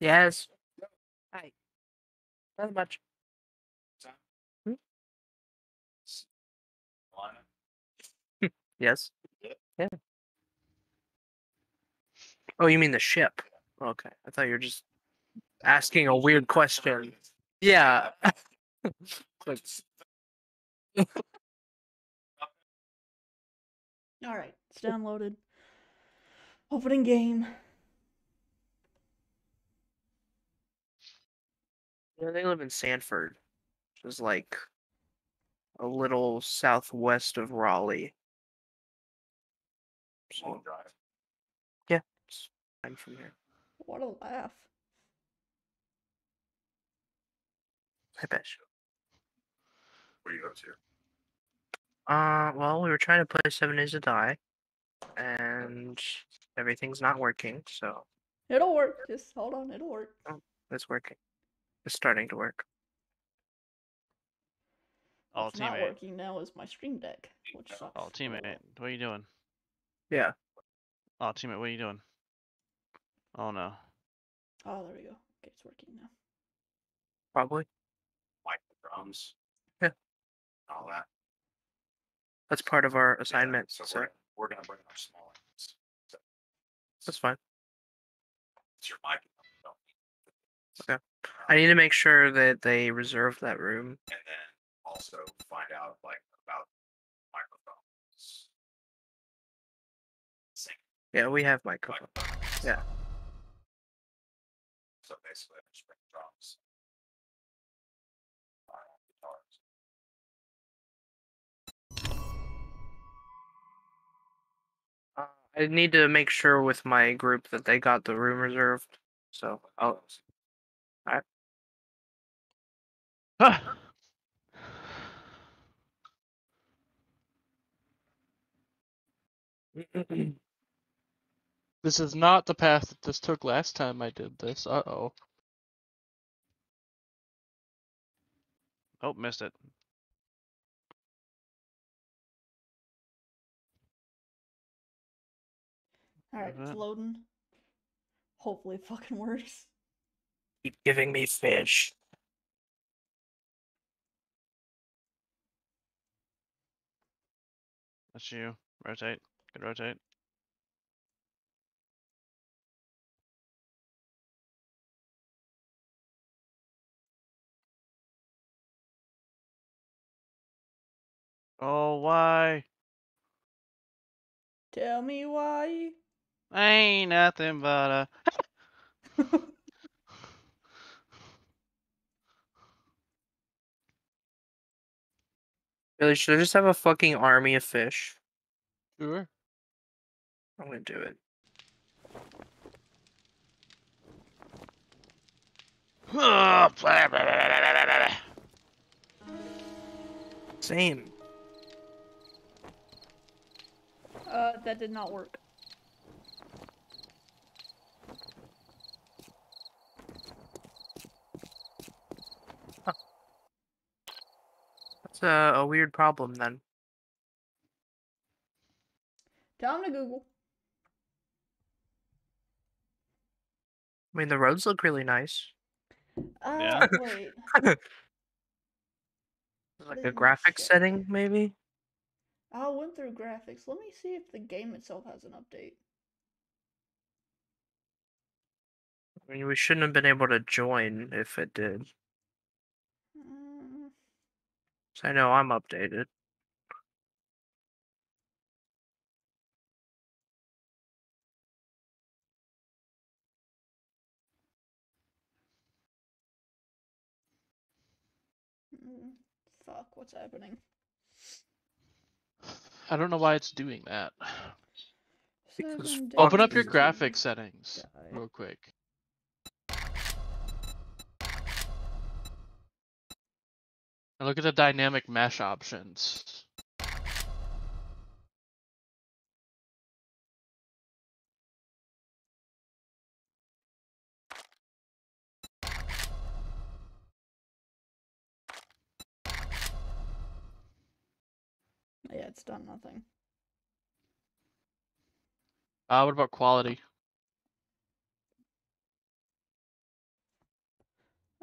Yes. Hi. Not much. Hmm? Yes. Yeah. Oh, you mean the ship? Okay. I thought you were just asking a weird question. Yeah. But- All right, it's downloaded. Opening game. Yeah, they live in Sanford, which is like a little southwest of Raleigh. So, yeah, it's fine from here. What a laugh. I bet. What are you up to? Uh, well, we were trying to play Seven Days to Die, and everything's not working, so It'll work. Just hold on, it'll work. it's working. It's starting to work. Oh, What's not teammate. working now is my stream deck, which sucks. Oh, teammate. What are you doing? Yeah. Oh, teammate, what are you doing? Oh no. Oh, there we go. Okay, it's working now. Probably. Like the drums. Yeah. All that. That's part of our Yeah, assignment, So so we're, we're gonna bring our small ones. So that's fine. it's your mic. don't- I need to make sure that they reserve that room. And then also find out like about microphones. Yeah, we have microphones. microphones. Yeah. So basically, I just bring drums. guitars. Uh, I need to make sure with my group that they got the room reserved. So I'll. Ah! This is not the path that this took last time I did this. Uh oh. Oh, missed it. All right, it's loading. Hopefully, it fucking works. Keep giving me fish. That's you. Rotate. Good rotate. Oh, why? Tell me why. Ain't nothing but a. Really, should I just have a fucking army of fish? Sure. I'm gonna do it. Same. Uh, that did not work. That's a, a weird problem then. Tell him to Google. I mean, the roads look really nice. Uh, Yeah. wait. Like a graphics setting, maybe? I went through graphics. Let me see if the game itself has an update. I mean, we shouldn't have been able to join if it did. So I know I'm updated. mm, fuck, what's happening? I don't know why it's doing that. Because Open up your graphic settings real quick. And look at the dynamic mesh options. Yeah, it's done nothing. Uh, what about quality?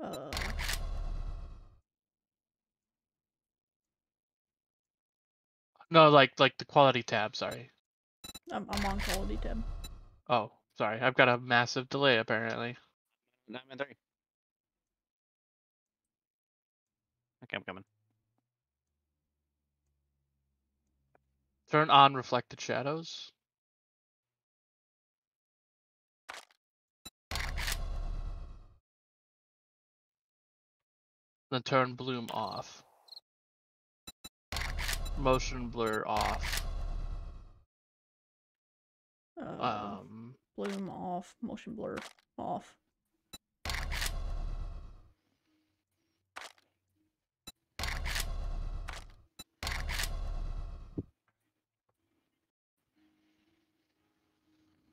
Uh, No, like like the quality tab. Sorry. I'm, I'm on quality tab. Oh, sorry. I've got a massive delay apparently. Nine and three. Okay, I'm coming. Turn on reflected shadows. Then turn bloom off. Motion blur off. Uh, Um, bloom off, motion blur off.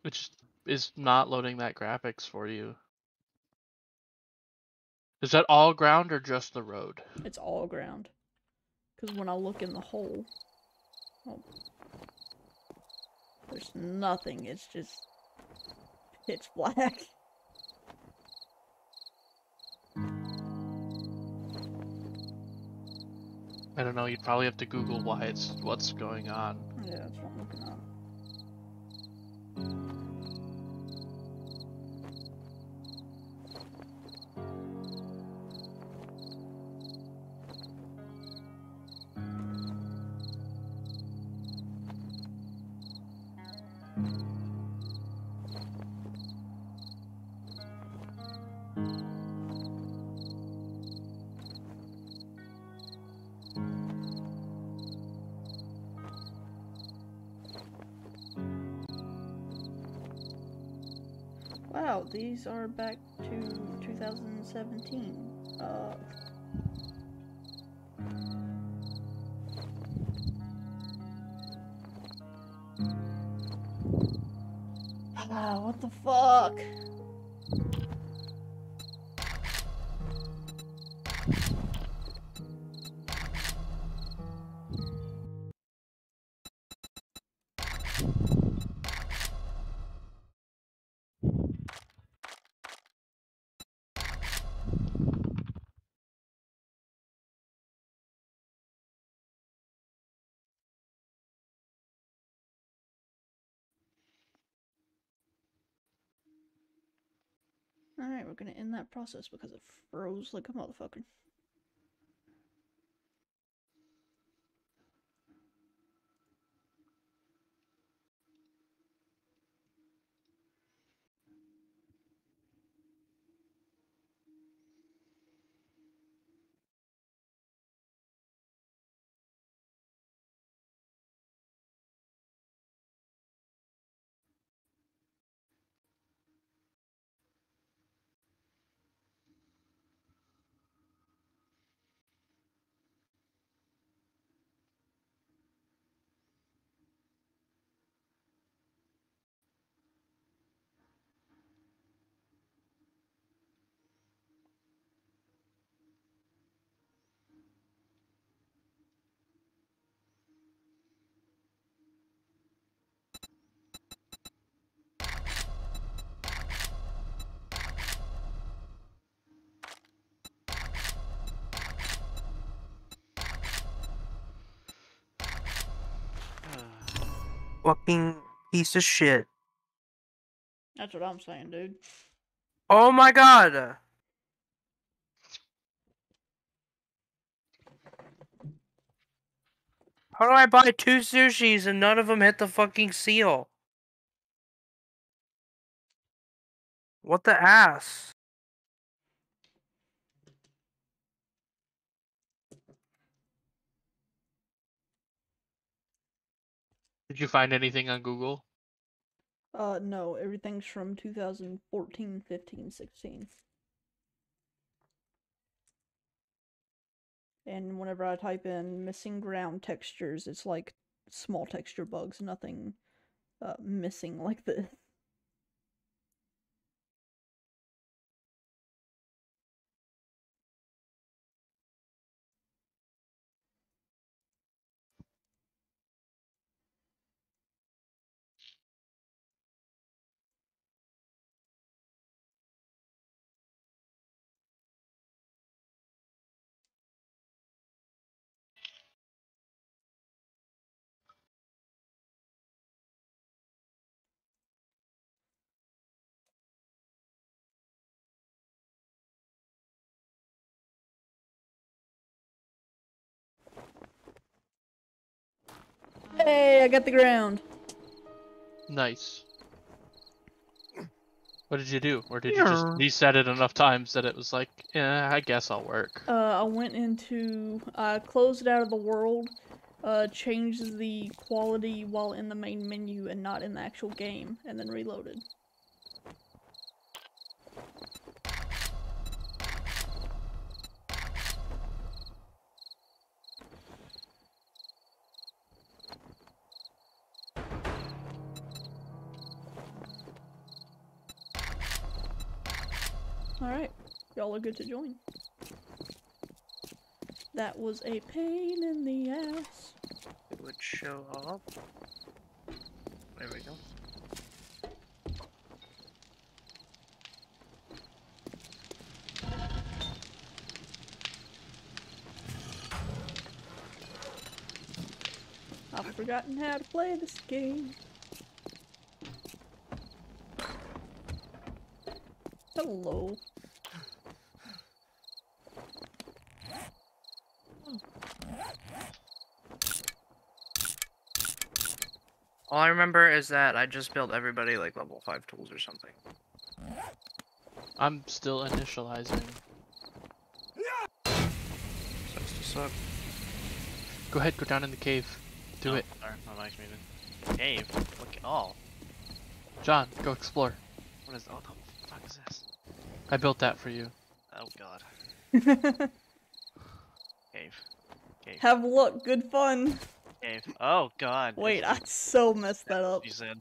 which is not loading that graphics for you. Is that all ground or just the road? It's all ground. Because when I look in the hole, oh, there's nothing. It's just pitch black. I don't know. You'd probably have to Google why it's what's going on. Yeah, that's what I'm looking at. These are back to 2017. Uh, Alright, we're gonna end that process because it froze like a motherfucker. Fucking piece of shit. That's what I'm saying, dude. Oh my god. How do I buy two sushis and none of them hit the fucking seal? What the ass? Did you find anything on Google? Uh, no, everything's from 2014, 15, 16. And whenever I type in missing ground textures, it's like small texture bugs, nothing uh, missing like this. Hey, I got the ground. Nice. What did you do? Or did you just reset it enough times that it was like, yeah, I guess I'll work. Uh, I went into, I closed it out of the world, uh, changed the quality while in the main menu and not in the actual game, and then reloaded. Alright, y'all are good to join. That was a pain in the ass. It would show up. There we go. I've forgotten how to play this game. Hello. All I remember is that I just built everybody like level 5 tools or something. I'm still initializing. Sucks to suck. Go ahead, go down in the cave. Do Oh, it. Sorry, my mic's muted. Cave. Look at all. John, go explore. What is? Oh, the fuck is this? I built that for you. Oh god. Cave. Cave. Have luck, good fun. Cave. Oh god. Wait, I so messed that up. You said.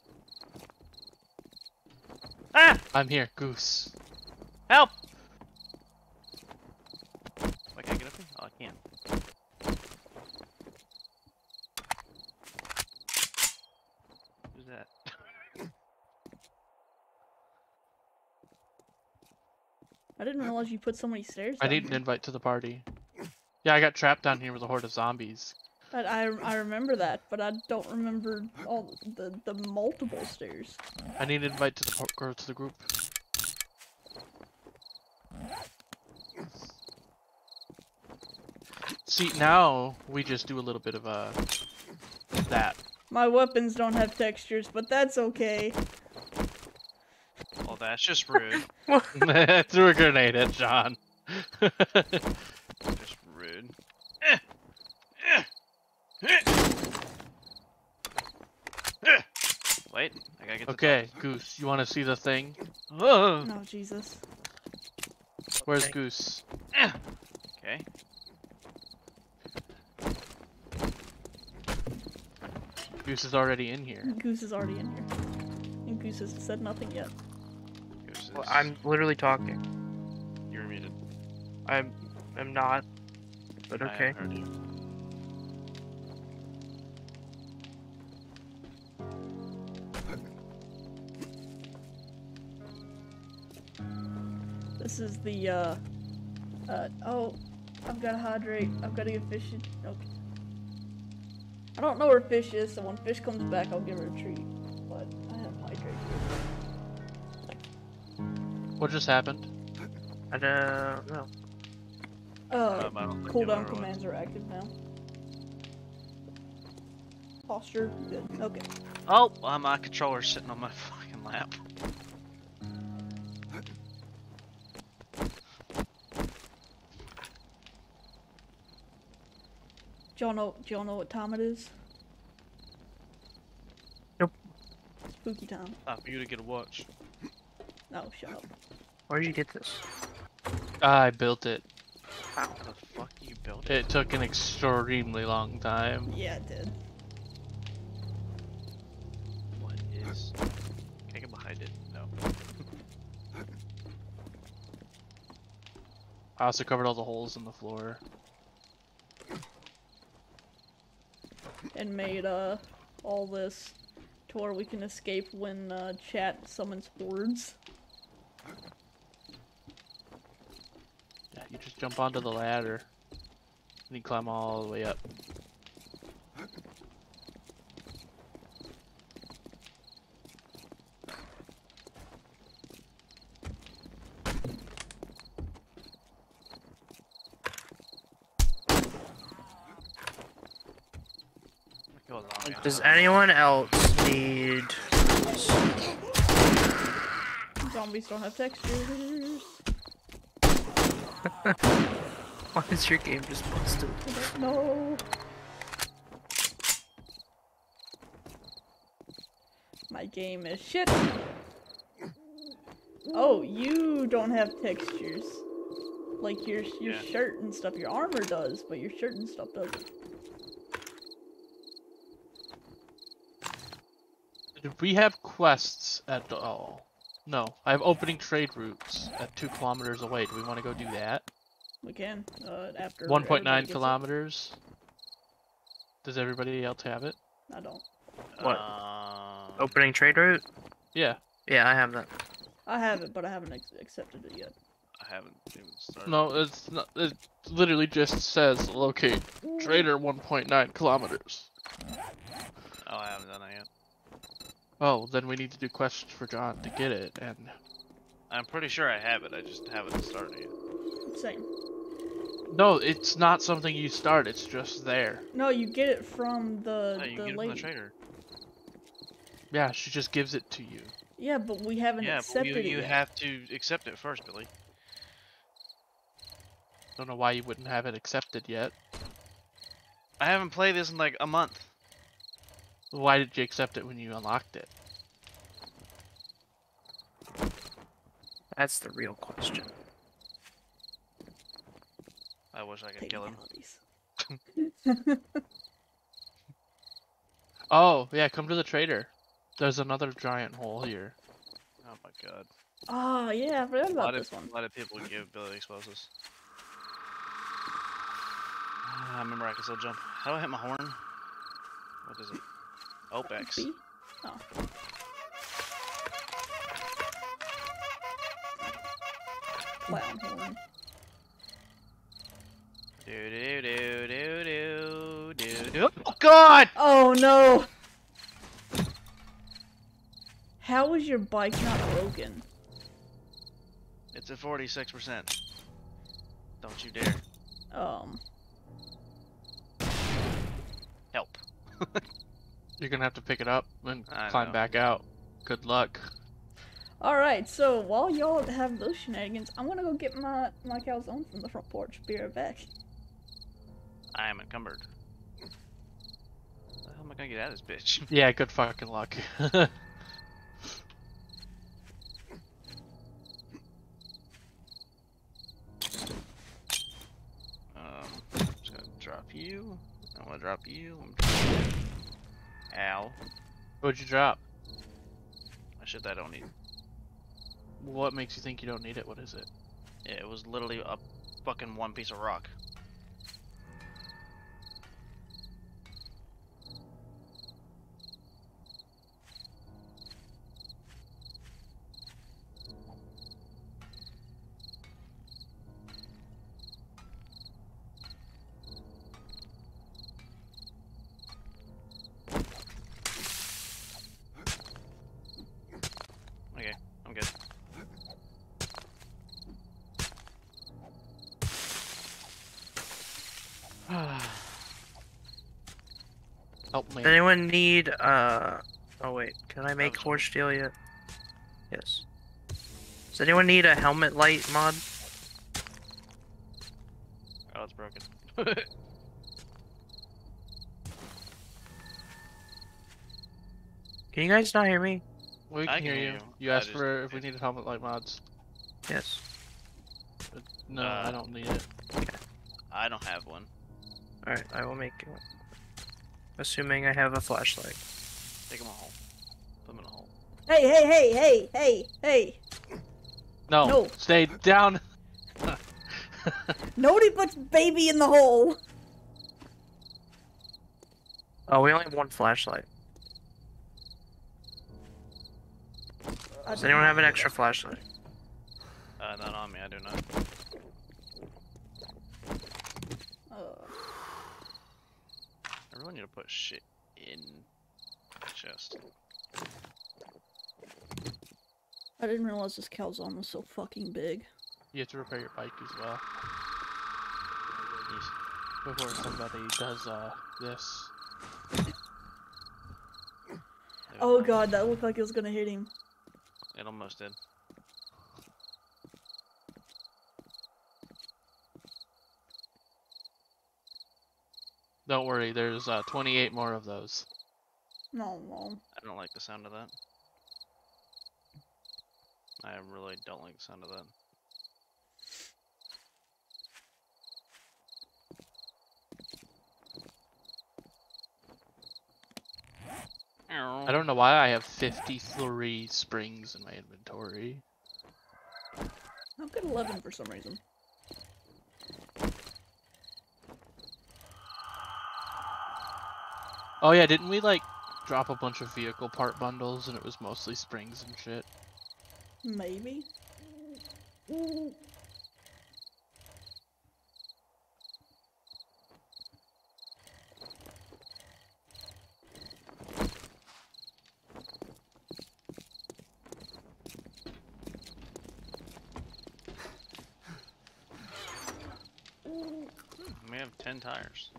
Ah! I'm here, Goose. Help! Wait, can I get up here? Oh, I can't. Who's that? I didn't realize you put so many stairs I need an invite to the party. Yeah, I got trapped down here with a horde of zombies. I, I, I remember that, but I don't remember all the, the multiple stairs. I need an invite to the or to the group. See, now we just do a little bit of uh that. My weapons don't have textures, but that's okay. Well, that's just rude. Threw a grenade at John. just rude. Eh. Eh. Eh. Eh. Wait, I gotta get the okay, Goose, you want to see the thing? Oh. No, Jesus. Where's Okay. Goose? Okay. Goose is already in here. Goose is already in here. And Goose has said nothing yet. Goose Well, I'm literally talking. You're muted. I'm I'm not. But I okay. This is the, uh, uh, oh, I've got to hydrate. I've got to get fish. in- Okay. I don't know where fish is, so when fish comes back, I'll give her a treat. But I have hydrate. What just happened? I don't know. Uh, Um, don't cooldown commands are active now. Posture, good. Okay. Oh, well, my controller's sitting on my fucking lap. Y'all know? Do y'all know what time it is? Nope. Spooky time. Time for you to get a watch. No, shut up. Where did you get this? I built it. How the fuck you built it? It took an extremely long time. Yeah, it did. What is? Can I get behind it? No. I also covered all the holes in the floor. And made uh all this to where we can escape when uh, chat summons hordes. Yeah, you just jump onto the ladder. And you climb all the way up. Go along. again. Does anyone else need? Zombies don't have textures. Why is your game just busted? I don't know. My game is shit. Oh, you don't have textures. Like your your Yeah. shirt and stuff. Your armor does, but your shirt and stuff doesn't. Do we have quests at all? No, I have opening trade routes at two kilometers away. Do we want to go do that? We can. Uh, after. One point everybody nine gets it. kilometers. Does everybody else have it? I don't. What? Um, Opening trade route? Yeah. Yeah, I have that. I have it, but I haven't ex- accepted it yet. I haven't even started. No, it's not. It literally just says locate trader 1.9 kilometers. Oh, I haven't done that yet. Oh, then we need to do quests for John to get it, and I'm pretty sure I have it. I just haven't started yet. Same. no, it's not something you start. It's just there. No, you get it from the No, you the get it from the trader. Yeah, she just gives it to you. Yeah, but we haven't Yeah, but accepted you, it you yet. have to accept it first, Billy. Don't know why you wouldn't have it accepted yet. I haven't played this in like a month. Why did you accept it when you unlocked it? That's the real question. I wish I could kill him. Technicalities. Oh, yeah, come to the trader. There's another giant hole here. Oh my god. Oh yeah, I forgot Why about did, this one. why did people give Billy explosives? Ah, I remember I can still jump. How do I hit my horn? What is it? OPEX. Oh. Clown horn. Do do do do do do do. Oh god! Oh no! How is your bike not broken? It's at 46%. Don't you dare. Um, Help. You're gonna have to pick it up and I climb know. back out. Good luck. alright, so while y'all have those shenanigans, I'm gonna go get my, my calzone from the front porch. Be right back. I am encumbered. How am I gonna get out of this bitch? Yeah, good fucking luck. Um, just gonna drop you. I wanna drop you. I'm dropping you. Ow. What'd you drop? I shit that I don't need. What makes you think you don't need it? What is it? Yeah, it was literally a fucking one piece of rock. Help. Does anyone need uh oh wait, can I make was horse steel yet? Yes. Does anyone need a helmet light mod? Oh, it's broken. Can you guys not hear me? We I can hear you. hear you. You I asked for if we needed helmet light mods. Yes. But no, I Uh, don't need it. I don't have one. Alright, I will make one. Assuming I have a flashlight. Take him a hole. Put him in a hole. Hey, hey, hey, hey, hey, hey! No, No. stay down. Nobody puts baby in the hole! Oh, we only have one flashlight. Does anyone have an extra flashlight? Uh, not on me, I do not. that. Uh, I really need to put shit in the chest. I didn't realize this calzone was so fucking big. You have to repair your bike as well Jeez. before somebody does uh this. Oh god, that looked like it was gonna hit him. It almost did. Don't worry, there's uh, 28 more of those. No, no. I don't like the sound of that. I really don't like the sound of that. I don't know why I have 53 springs in my inventory. I've got 11 for some reason. Oh yeah, didn't we like drop a bunch of vehicle part bundles and it was mostly springs and shit? Maybe. We have 10 tires.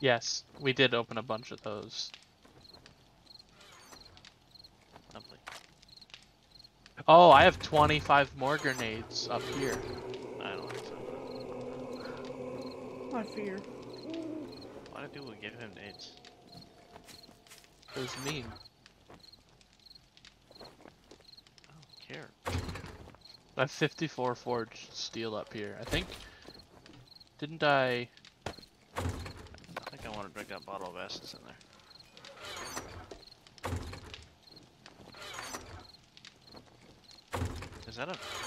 Yes, we did open a bunch of those. Lovely. Oh, I have 25 more grenades up here. I don't like the sound of that. I fear. Why do people give him nades? It was mean. I don't care. I have 54 forged steel up here. I think. Didn't? I that bottle of essence in there. Is that a...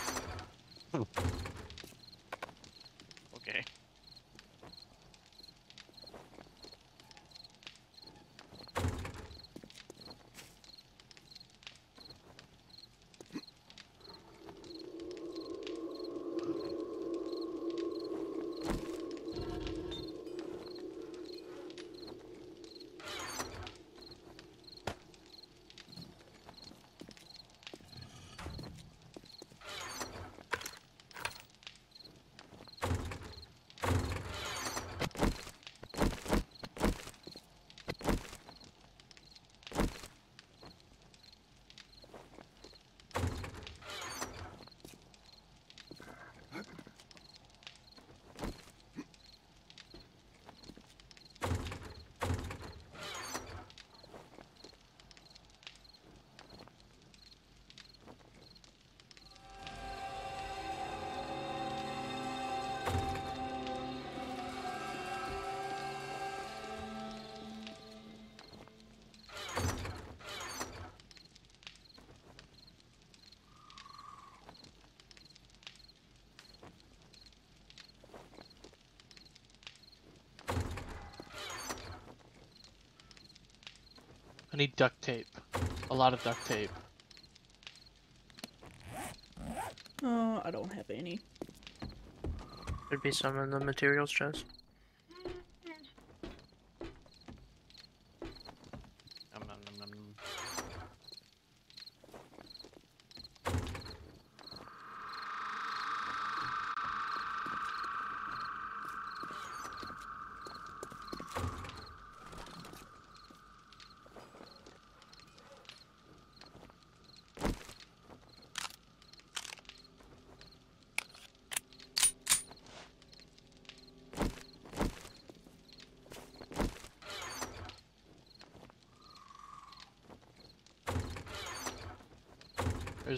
need duct tape. A lot of duct tape. Uh, I don't have any. There'd be some in the materials chest.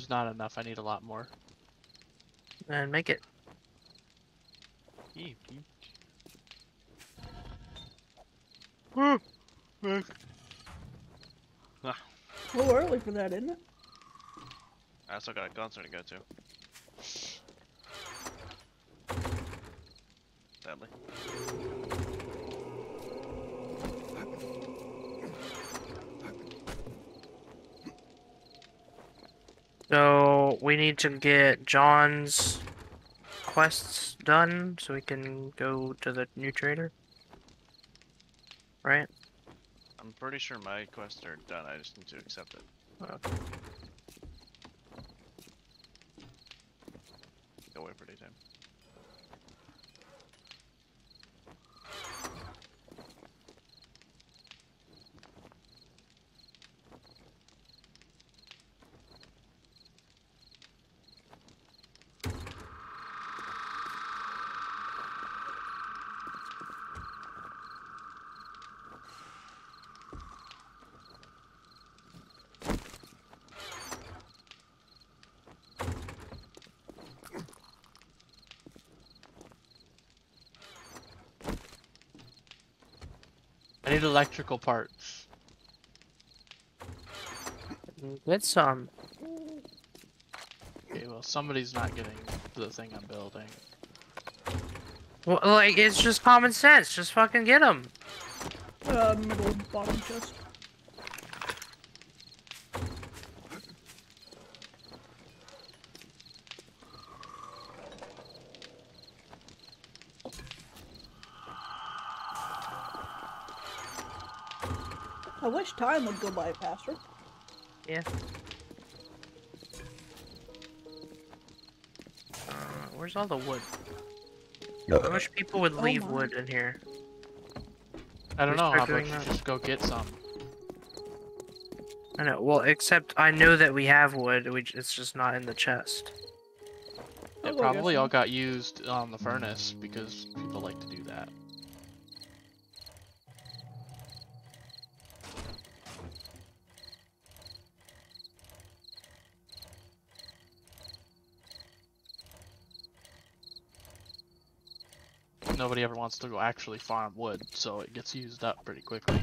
There's not enough. I need a lot more. And make it. Eep, eep. Hmm. A ah. little early for that, isn't it? I still got a concert to go to. Sadly. We need to get John's quests done so we can go to the new trader. Right? I'm pretty sure my quests are done. I just need to accept it. Okay. Go wait for daytime. Need electrical parts. Get some. Okay, well somebody's not getting the thing I'm building. Well, like it's just common sense. Just fucking get them. Uh, middle bottom chest. I wish time would go by faster. Yeah. Uh, where's all the wood? I wish people would Oh leave my. wood in here. I don't We know, start how about doing just go get some? I know. Well, except I know that we have wood. We it's just not in the chest. It probably all got used on the furnace because people like to do that. Nobody ever wants to go actually farm wood, so it gets used up pretty quickly.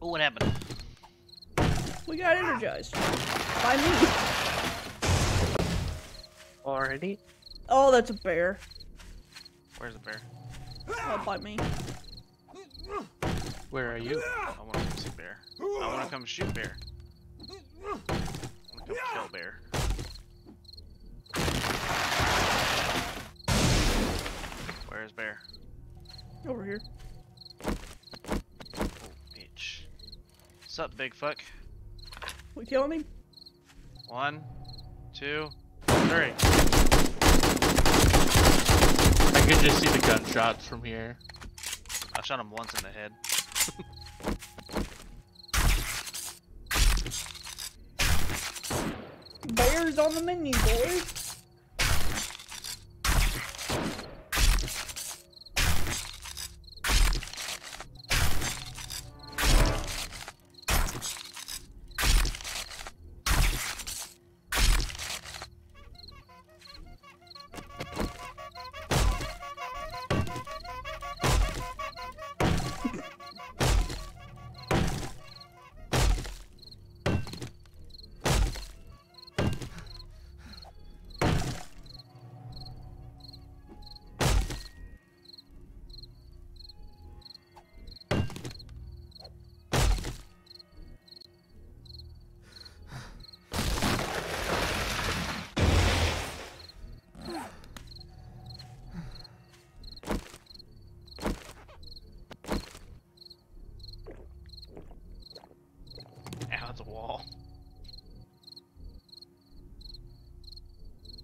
Oh, what happened? We got energized. By me. Already? Oh, that's a bear. Where's the bear? Oh, by me. Where are you? I want to come see bear. I want to come shoot bear. I want to come kill bear. Where's bear? Over here. Oh, bitch. What's up, big fuck? We killing him? One, two, three. I can just see the gunshots from here. I shot him once in the head. Bears on the menu, boys.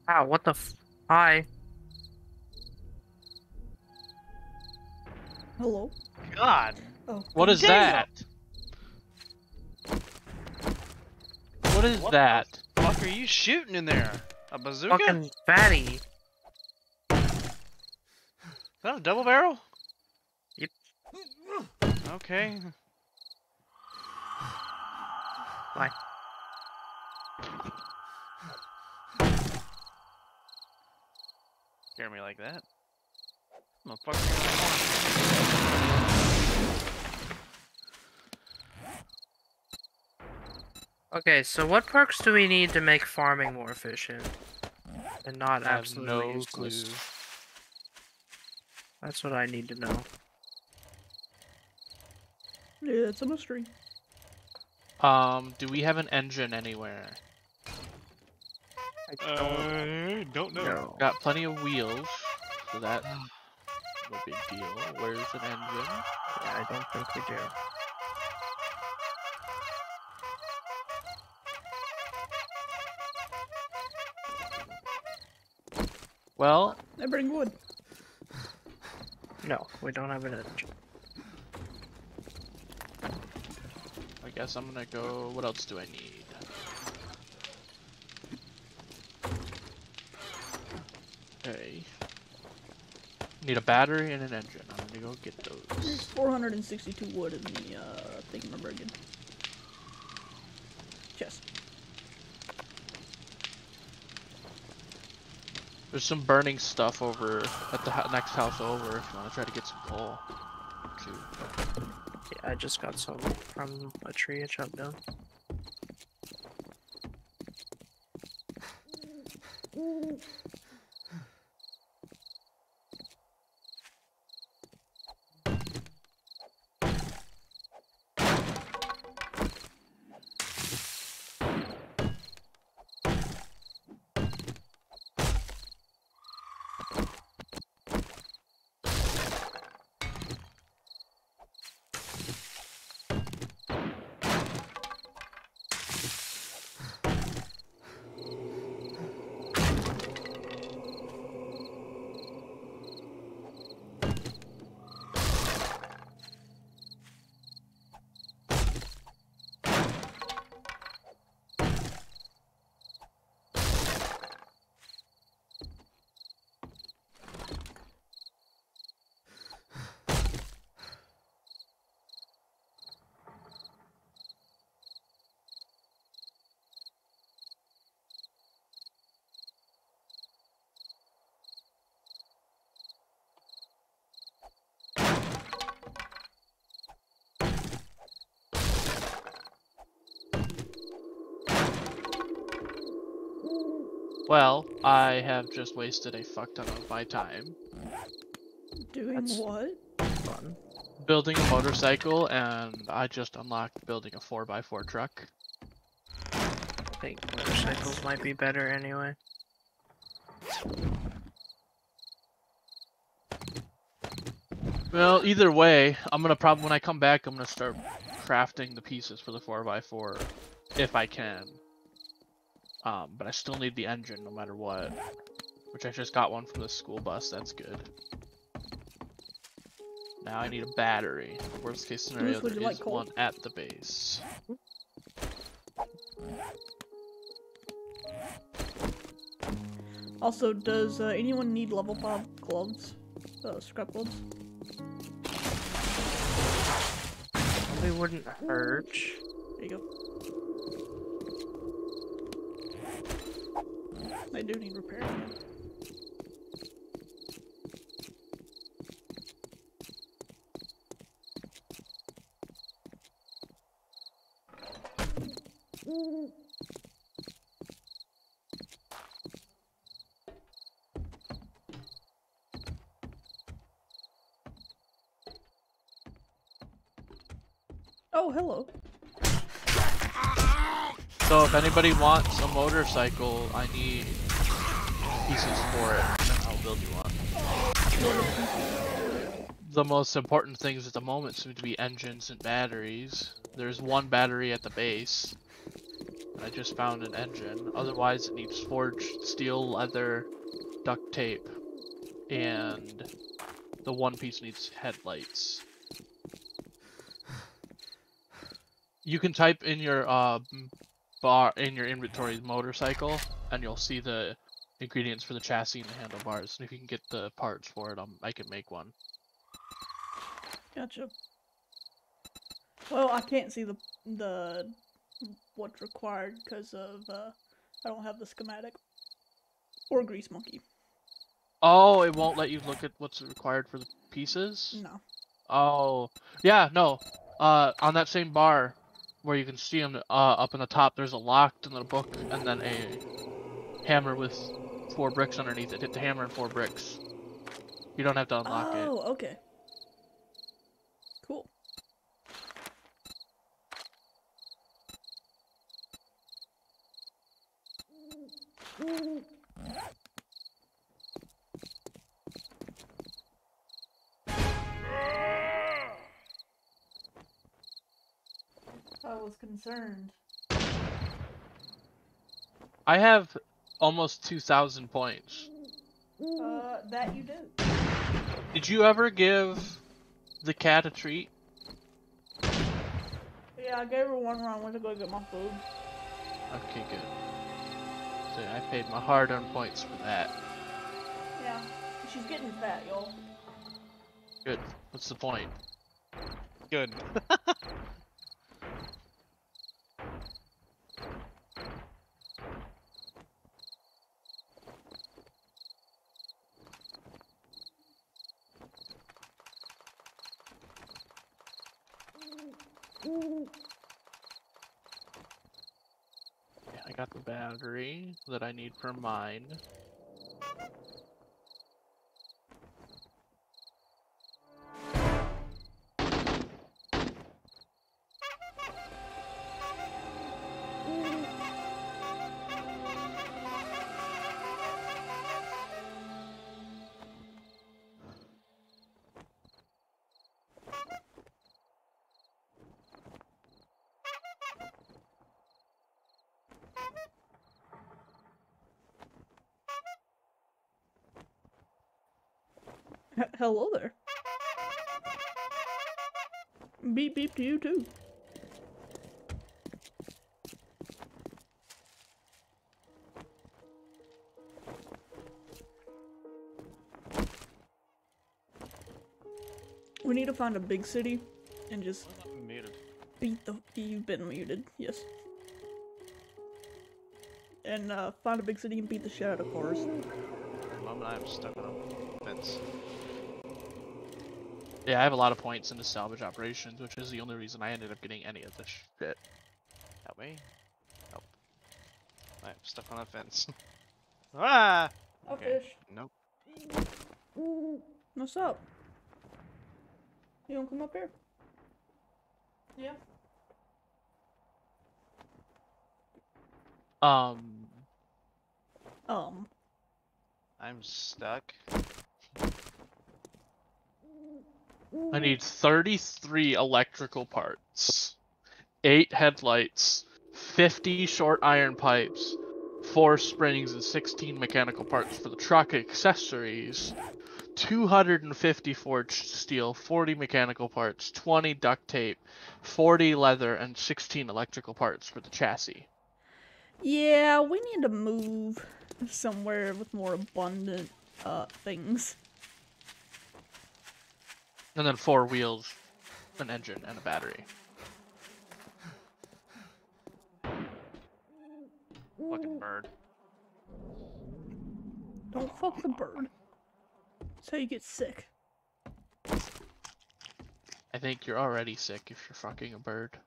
Ow, what the f- Hi. Hello. God! Oh. What is Damn. that? What is What that? the fuck are you shooting in there? A bazooka? Is Fucking fatty. Is that a double barrel? Yep. Okay. Why? Scare me like that. Motherfucker. Okay, so what perks do we need to make farming more efficient? And not I have absolutely no useless? clue. That's what I need to know. Yeah, it's a mystery. Um, do we have an engine anywhere? I don't Uh, don't know. Got plenty of wheels, so that's no big deal. Where's an engine? Yeah, I don't think we do. Well, I bring wood. No, we don't have an engine. I guess I'm gonna go. What else do I need? Okay. Need a battery and an engine. I'm gonna go get those. There's those. 462 wood in the uh, thingamajigger. Chest. There's some burning stuff over at the ho- next house over if you want to try to get some coal. Too. Yeah, I just got some from a tree I chopped down. Well, I have just wasted a fuck ton of my time Doing That's- what? Fun. building a motorcycle, and I just unlocked building a 4x4 truck. I think motorcycles might be better anyway. Well, either way, I'm gonna probably when I come back, I'm gonna start crafting the pieces for the 4x4 if I can. Um, but I still need the engine no matter what. Which I just got one from the school bus. That's good. Now I need a battery. Worst case scenario, Bruce, would there you is like one at the base. Also, does uh, anyone need level 5 gloves? Uh, scrap gloves? Probably wouldn't hurt. There you go. They do need repairing. Oh, hello. So if anybody wants a motorcycle, I need pieces for it, I'll build you one. The most important things at the moment seem to be engines and batteries. There's one battery at the base. I just found an engine. Otherwise, it needs forged steel, leather, duct tape, and the one piece needs headlights. You can type in your uh, bar in your inventory motorcycle, and you'll see the ingredients for the chassis and the handlebars. And if you can get the parts for it, um, I can make one. Gotcha. Well, I can't see the the what's required because of uh, I don't have the schematic or grease monkey. Oh, it won't let you look at what's required for the pieces. No. Oh, yeah, no. Uh, on that same bar, where you can see them uh, up in the top, there's a locked and then a book, and then a hammer with four bricks underneath it. Hit the hammer and four bricks. You don't have to unlock it. oh, okay. Cool. I was concerned. I have almost 2,000 points. Uh, that you do. Did you ever give the cat a treat? Yeah, I gave her one when I went to go get my food. Okay, good. So I paid my hard-earned points for that. Yeah, she's getting fat, y'all. Good. What's the point? Good. Yeah, I got the battery that I need for mine. Hello there. Beep beep to you too. We need to find a big city and just muted. beat the. You've been muted, yes. And uh, find a big city and beat the shit out of cars. For the moment, I'm stuck on a fence. Yeah, I have a lot of points in the salvage operations, which is the only reason I ended up getting any of this shit. That way? Nope. I'm stuck on a fence. ah! A Okay. fish. Nope. Ooh, what's up? You don't come up here? Yeah. Um, Um. I'm stuck. I need 33 electrical parts, 8 headlights, 50 short iron pipes, 4 springs, and 16 mechanical parts for the truck accessories, 250 forged steel, 40 mechanical parts, 20 duct tape, 40 leather, and 16 electrical parts for the chassis. Yeah, we need to move somewhere with more abundant uh things. And then 4 wheels, an engine, and a battery. Fucking bird. Don't fuck the bird. That's how you get sick. I think you're already sick if you're fucking a bird.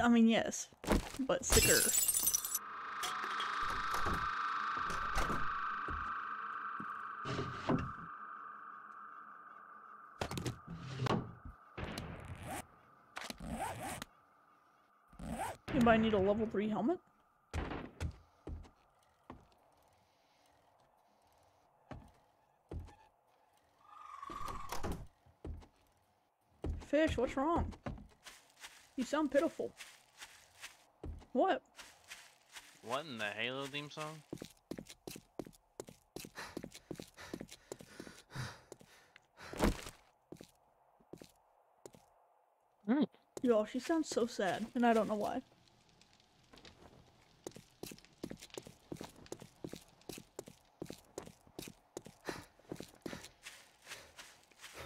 I mean, yes, but sicker. Anybody need a level 3 helmet? Fish, what's wrong? You sound pitiful. What? What in the Halo theme song? Hmm. Yo, she sounds so sad, and I don't know why.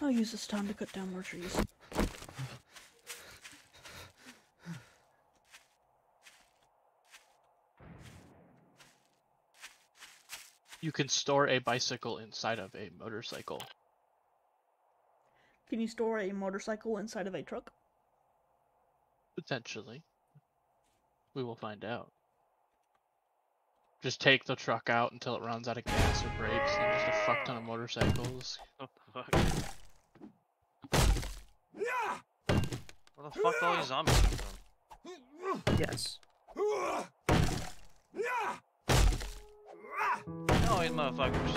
I'll use this time to cut down more trees. You can store a bicycle inside of a motorcycle. Can you store a motorcycle inside of a truck? Potentially. We will find out. Just take the truck out until it runs out of gas or brakes, and just a fuck ton of motorcycles. Oh, What the fuck? Where the fuck all these zombies come from? Yes. Oh, these motherfuckers.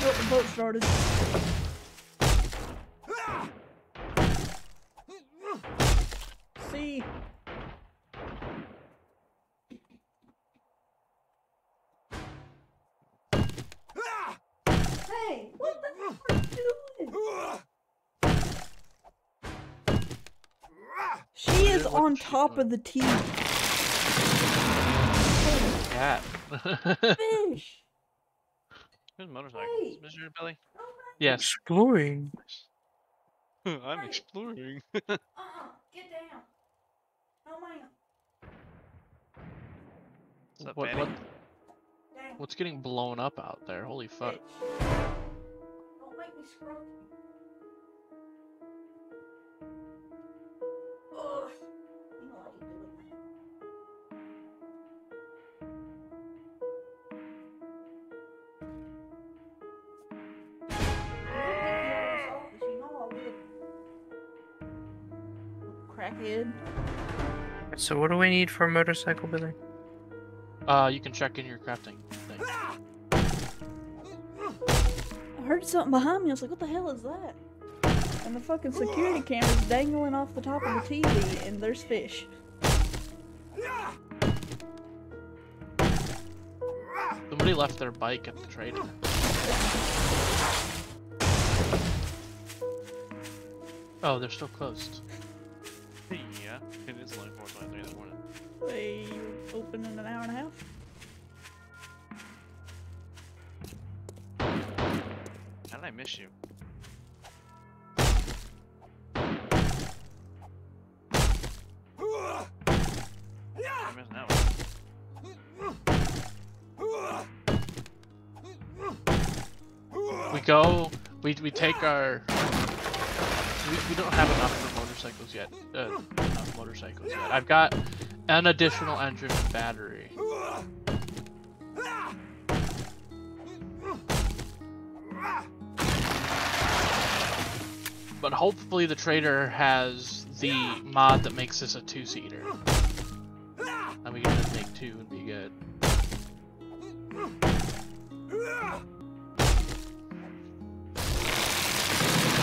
Oh, the boat started. See? Hey, what the fuck are you doing? She is What on top of the team. Cat. Fish! Who's motorcycle? Hey. Mr. Billy? Oh, yes. Exploring. I'm exploring. Uh-uh, get down. No, ma'am. What's up, What, what, what's getting blown up out there? Holy fuck. Don't make me scrub Ugh. You know how you do it. Crackhead. So what do we need for a motorcycle, building? Uh, you can check in your crafting thing. I heard something behind me. I was like, what the hell is that? And the fucking security camera's dangling off the top of the TV, and there's fish. Somebody left their bike at the trader. Oh, they're still closed. Yeah, it is only 4:23 in the morning. They open in an hour and a half. How did I miss you? Go, we, we take our, we, we don't have enough for motorcycles yet, uh, enough motorcycles yet. I've got an additional engine battery. But hopefully the trader has the mod that makes this a two-seater. And we can just make two and be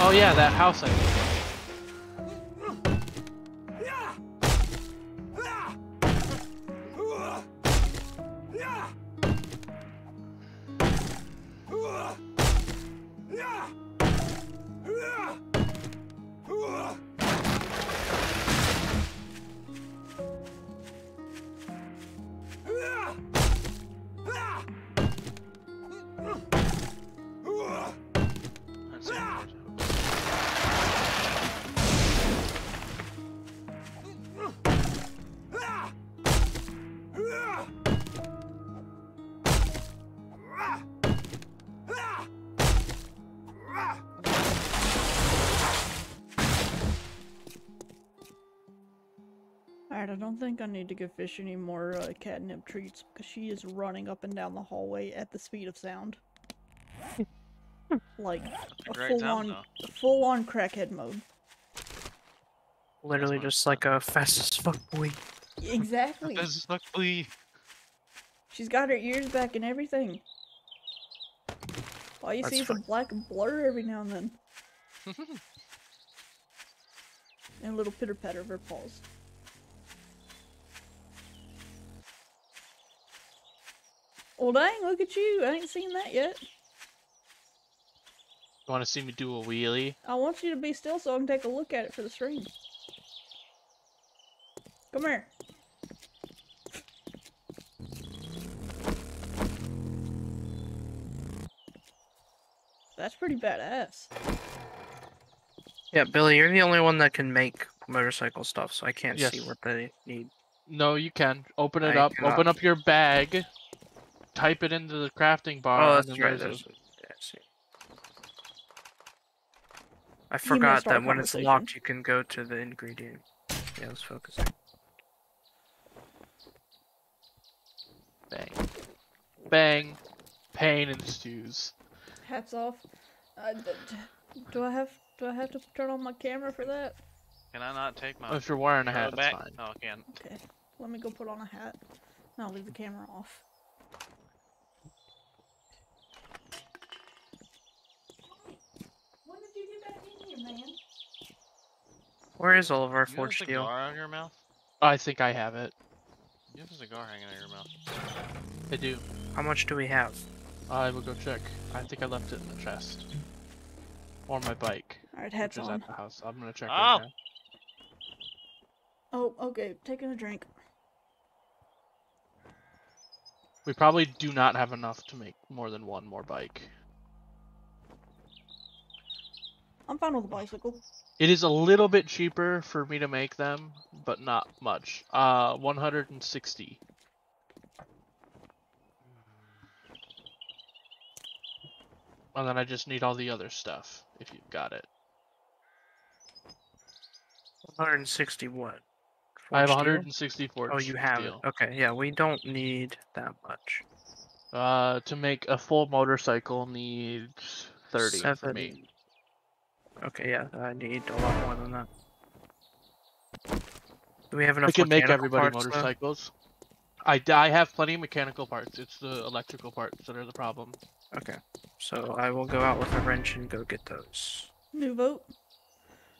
Oh yeah, that house I think. Don't think I need to give Fish any more uh, catnip treats because she is running up and down the hallway at the speed of sound. like a full sound, on, full on crackhead mode. Literally just like a fast as fuck boy. Exactly. This is luckily. She's got her ears back and everything. All you That's see is a black blur every now and then. and a little pitter patter of her paws. Well, dang, look at you. I ain't seen that yet. You want to see me do a wheelie? I want you to be still so I can take a look at it for the stream. Come here. That's pretty badass. Yeah, Billy, you're the only one that can make motorcycle stuff, so I can't see what they need. No, you can. Open it I up. cannot. Open up your bag. Type it into the crafting bar. Oh, that's then right. there's There's, yeah, I see. I missed forgot that when it's locked, you can go to the ingredient. Yeah, let's focus. bang, bang, pain and stews. Hats off. Uh, d- d- do I have do I have to turn on my camera for that? Can I not take my. If you're wearing a hat, it it's back? fine. Oh, I can. Okay. Let me go put on a hat. And I'll leave the camera off. When did you get back in here, man? Where is all of our You have a forged steel? cigar on your mouth? I think I have it. You have a cigar hanging out of your mouth. I do. How much do we have? I will go check. I think I left it in the chest. Or my bike, Alright, which hats is on. at the house. I'm gonna check Oh! right ah! now. Oh, okay. Taking a drink. We probably do not have enough to make more than one more bike. I'm fine with a bicycle. It is a little bit cheaper for me to make them, but not much. Uh, 160. And then I just need all the other stuff, if you've got it. 160 what? I have Forged steel? 164. Oh, you have it. Okay, yeah, we don't need that much. Uh, to make a full motorcycle needs 30 for me. Seven. Okay, yeah, I need a lot more than that. Do we have enough We can make everybody parts, though? motorcycles. I, d- I have plenty of mechanical parts. It's the electrical parts that are the problem. Okay, so I will go out with a wrench and go get those. New vote.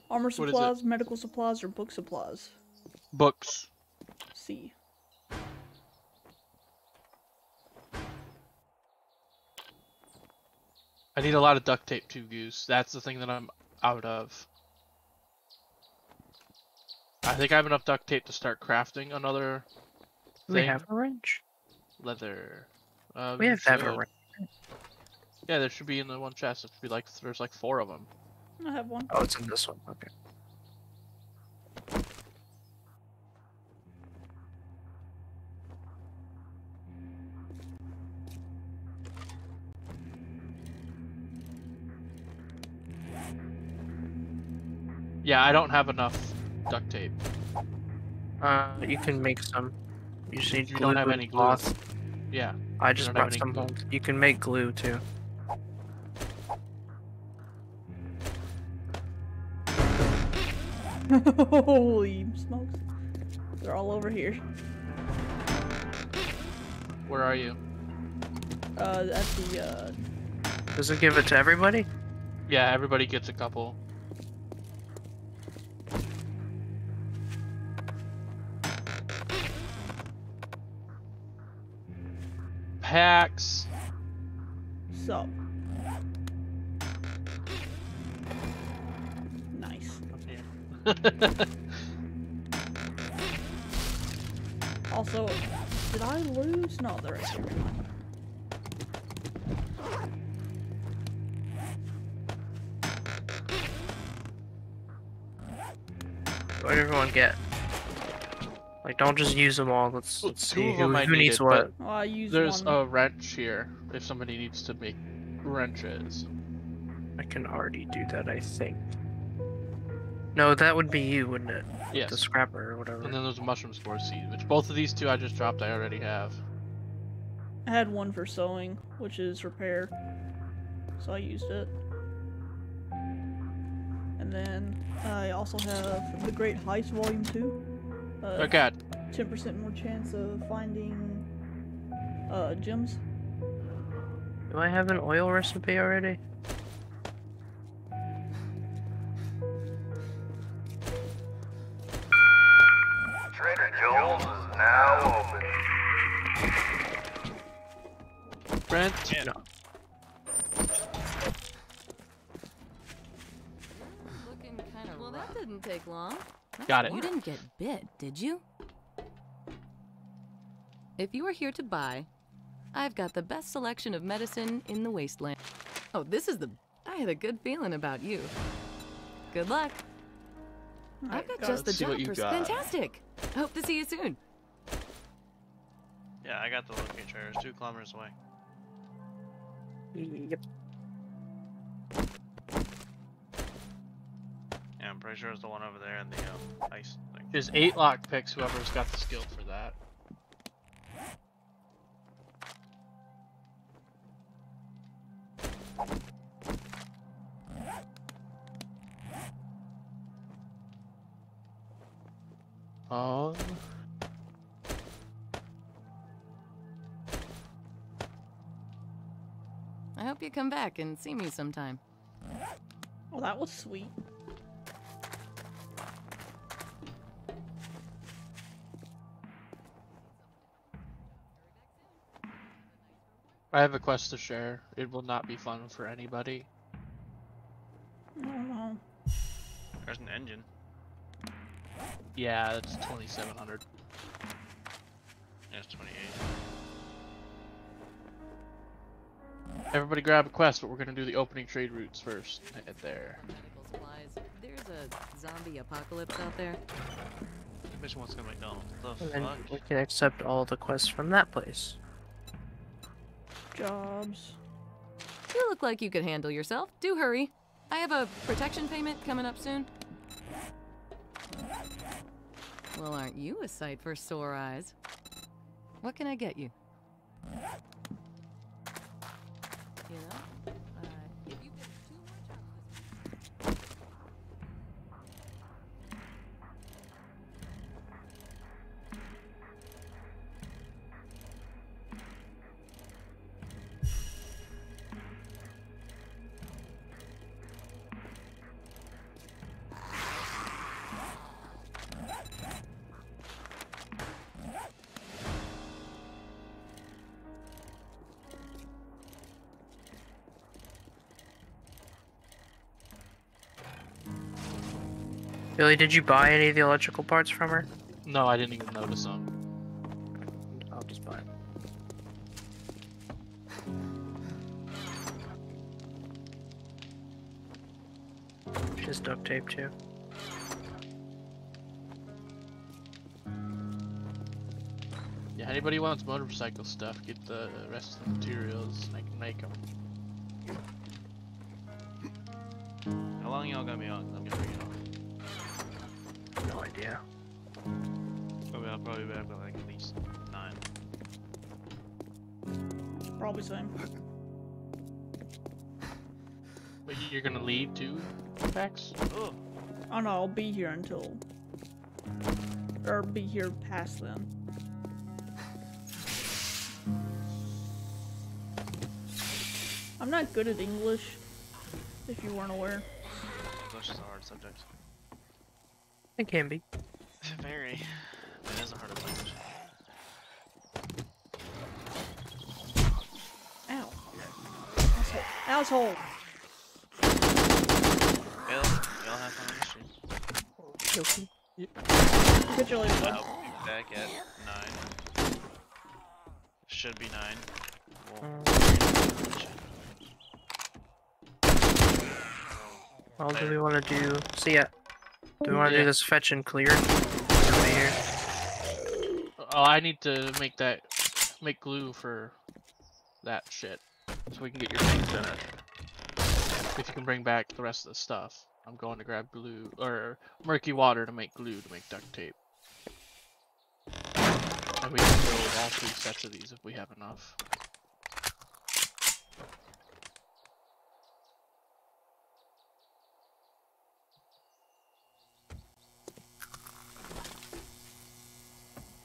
Armor What is it? supplies, medical supplies, or book supplies? Books. C. I need a lot of duct tape too, Goose. That's the thing that I'm out of. I think I have enough duct tape to start crafting another Do we have a wrench? leather. Uh, We have to a wrench. Yeah, there should be in the one chest. It should be like there's like four of them. I have one. Oh, it's in this one. Okay. Yeah, I don't have enough duct tape. Uh, you can make some. You just need You glue don't have and any glue. cloth. Yeah. I just don't brought some glue. You can make glue too. Holy smokes. They're all over here. Where are you? Uh, at the, uh, Does it give it to everybody? Yeah, everybody gets a couple. Packs. so. Nice. Also, did I lose? No, they're right here. What did everyone get? Like, don't just use them all. Let's, Well, let's see who, who needs needed, what. I used There's one. a wrench here if somebody needs to make wrenches. I can already do that, I think. No, that would be you, wouldn't it? Yes. The scrapper or whatever. And then there's a mushroom spore seed, which both of these two I just dropped I already have. I had one for sewing, which is repair. So I used it. And then I also have the Great Heist Volume 2. Uh, Oh god. 10% more chance of finding uh, gems. Do I have an oil recipe already? Trader Joel's is now open. Brent, Yeah. Looking kind of well, that didn't take long. Got it. You didn't get bit, did you? If you are here to buy, I've got the best selection of medicine in the wasteland. Oh, this is the. I had a good feeling about you. Good luck. I've got got just the Let's see what job for got. fantastic. Hope to see you soon. Yeah, I got the locator. It's two kilometers away. Yep. Yeah, I'm pretty sure it's the one over there in the um, ice thing. there's eight lock picks, whoever's got the skill for that. Um, I hope you come back and see me sometime. Well, that was sweet. I have a quest to share. It will not be fun for anybody. I. There's an engine. Yeah, that's 2700. That's 28. Everybody grab a quest, but we're gonna do the opening trade routes first. Head there. There's a zombie apocalypse out there. Which one's gonna McDonald's? The And then fuck? we can accept all the quests from that place. Jobs. You look like you could handle yourself. Do hurry. I have a protection payment coming up soon. Well, aren't you a sight for sore eyes? What can I get you? Billy, did you buy any of the electrical parts from her? No, I didn't even notice them. I'll just buy it. She has duct tape too. Yeah, anybody wants motorcycle stuff, get the rest of the materials and I can make them. How long y'all gonna be on? Let me bring it off. No idea. I mean, I'll probably be back by like at least nine. Probably same. Wait, you're gonna leave too, Pax? Oh, Oh no, I'll be here until. Or be here past then. I'm not good at English, if you weren't aware. English is a hard subject. It can be. Very. It is a hard language. Ow. Asshole. Asshole. Well, y'all have fun on the stream. Catch you later, bud. I'll be back at nine. Should be nine. We'll mm. Well, do we want to do? See ya. Do we want to Yeah. do this fetch and clear? Oh, I need to make that, make glue for that shit, so we can get your things in it. If you can bring back the rest of the stuff, I'm going to grab glue or murky water to make glue to make duct tape. And we can build all three sets of these if we have enough.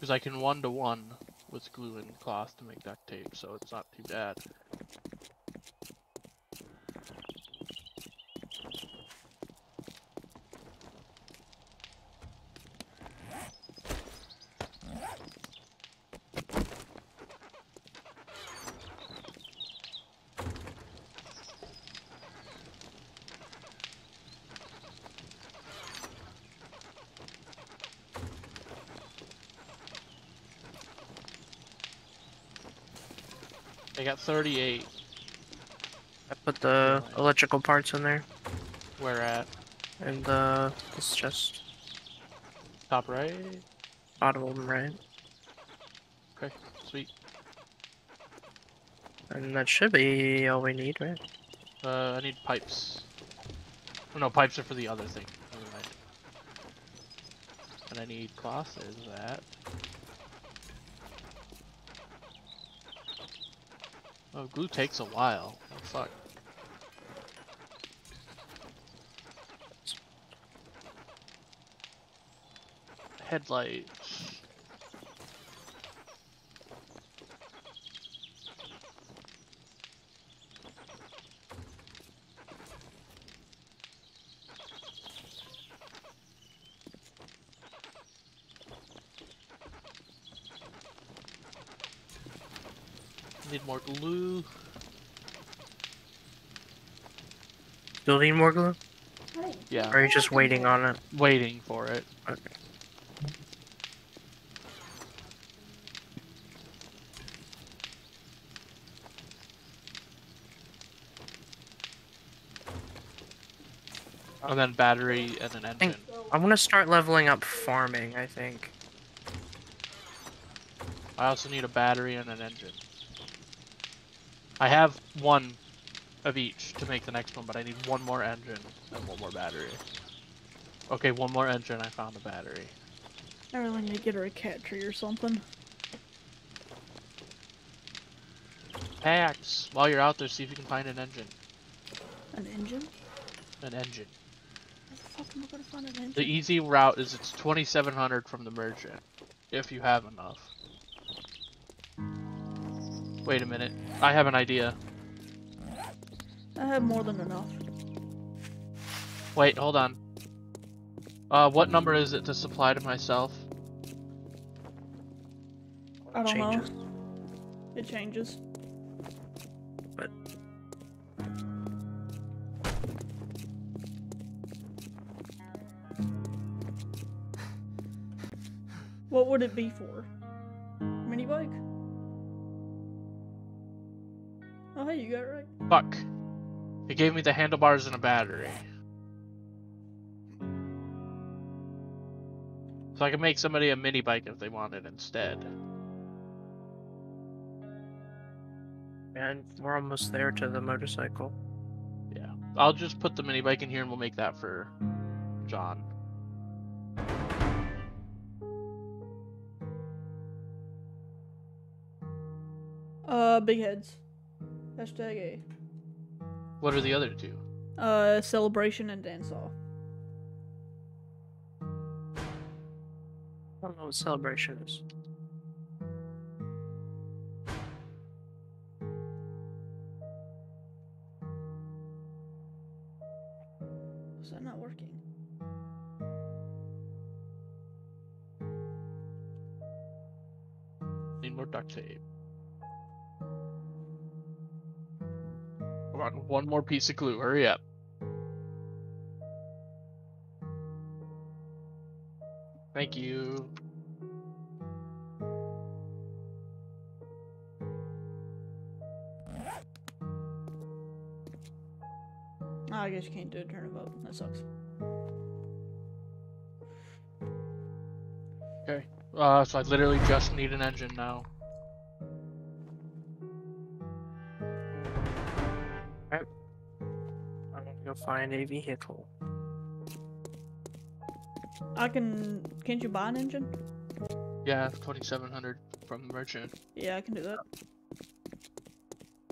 Because I can one to one with glue and cloth to make duct tape, so it's not too bad. Got 38. I put the electrical parts in there, Where at? and the this chest, Top right? bottom of them, right? Okay, sweet. And that should be all we need, right? Uh, I need pipes. Oh, no, pipes are for the other thing. Never mind. And I need cloth, Is that. Oh, glue takes a while. Oh, fuck. Headlights. Need more glue. Still need more glue? Yeah, Or are you just waiting on it? waiting for it. Okay. And then battery and an engine. I'm gonna start leveling up farming, I think. I also need a battery and an engine. I have one of each to make the next one, but I need one more engine and one more battery. Okay, one more engine, I found a battery. I really need to get her a cat tree or something. Pax. While you're out there, see if you can find an engine. An engine? An engine. Where the fuck am I gonna find an engine? The easy route is it's 2,700 from the merchant, if you have enough. Wait a minute. I have an idea. I have more than enough. Wait, hold on. Uh, what number is it to supply to myself? I don't know. It changes. But What would it be for? Hey, you got it right. Fuck. It gave me the handlebars and a battery. So I can make somebody a mini bike if they want it instead. and we're almost there to the motorcycle. Yeah. I'll just put the mini bike in here and we'll make that for John. Uh, big heads. Hashtag A. What are the other two? Uh, celebration and dance off. I don't know what celebration is. Is that not working? Need more duct tape. On, one more piece of glue. Hurry up. Thank you. Oh, I guess you can't do a turnabout. That sucks. Okay. Uh, so I literally just need an engine now. Find a vehicle. I can. Can't you buy an engine? Yeah, 2700 from the merchant. Yeah, I can do that.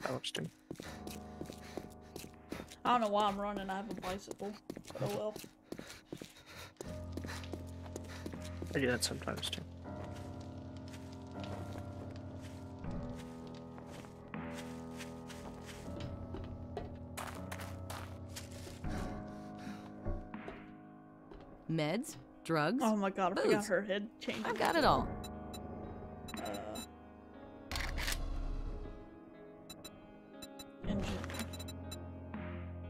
That works too. I don't know why I'm running. I have a bicycle. But oh well. I do that sometimes too. Meds, drugs. Oh my god, I forgot Booze. her head changed. I've got it all. Uh, engine.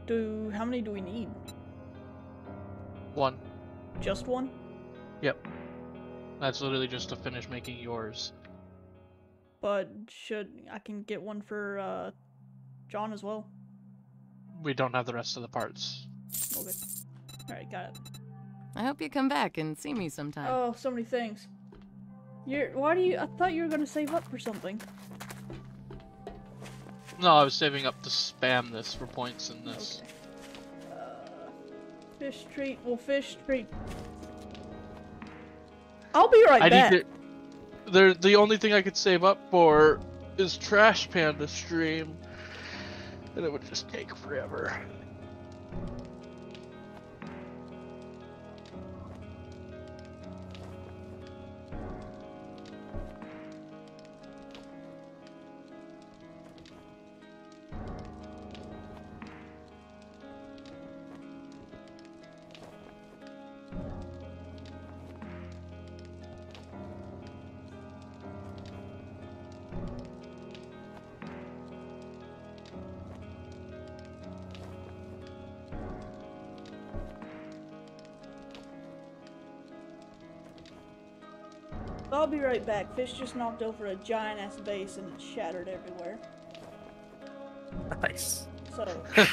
Do how many do we need? One. Just one? Yep. That's literally just to finish making yours. But should I can get one for uh John as well? We don't have the rest of the parts. Okay. Alright, got it. I hope you come back and see me sometime. Oh, so many things. You're why do you I thought you were gonna save up for something. No, I was saving up to spam this for points in this. Okay. Uh, fish treat. Well, fish treat. I'll be right I back. need to. There, the only thing I could save up for is Trash Panda stream, and it would just take forever. I'll be right back. Fish just knocked over a giant ass base and it shattered everywhere. Nice. So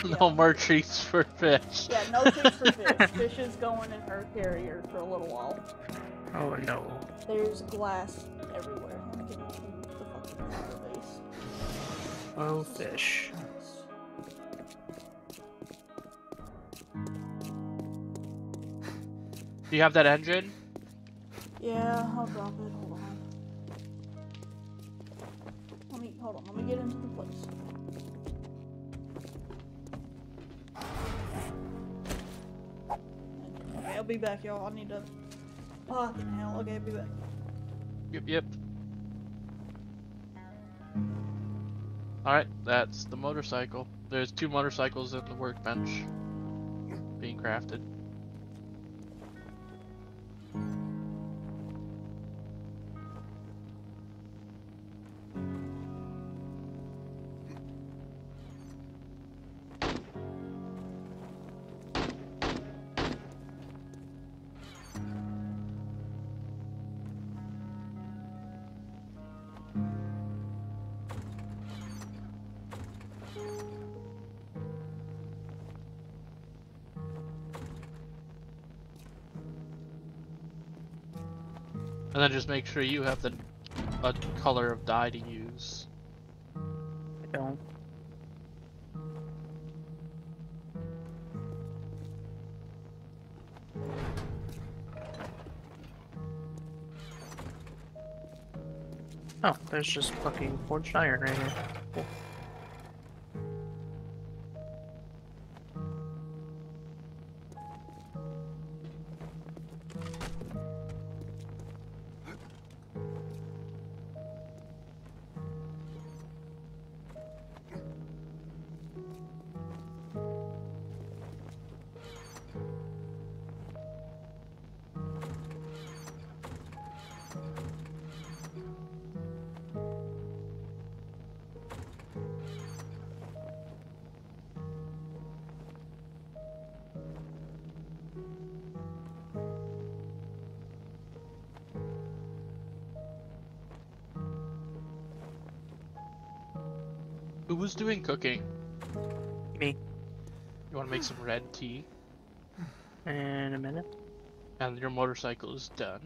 no more treats for fish. yeah, no treats for fish. Fish is going in her carrier for a little while. Oh no. There's glass everywhere. Let me get to the fucking front of the base. Oh fish. Do you have that engine? Yeah, I'll drop it. Get into the place. Okay, I'll be back, y'all. I need to. Fucking hell. Okay, I'll be back. Yep, yep. Alright, that's the motorcycle. There's two motorcycles at the workbench being crafted. Then just make sure you have the a color of dye to use. I don't. Oh, there's just fucking forged iron right here. Cool. Who was doing cooking? Me. You want to make some red tea? In a minute. And your motorcycle is done.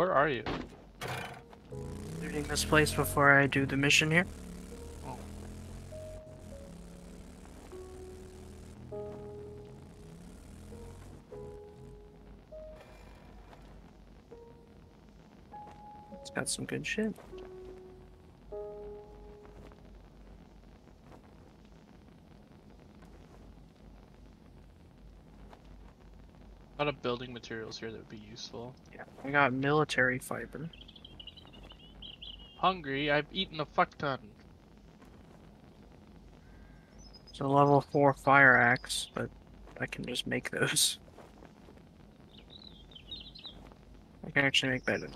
Where are you? Looting this place before I do the mission here. Oh. It's got some good shit. A lot of building materials here that would be useful. Yeah, I got military fiber. Hungry, I've eaten a fuck ton. It's a level 4 fire axe, but I can just make those. I can actually make better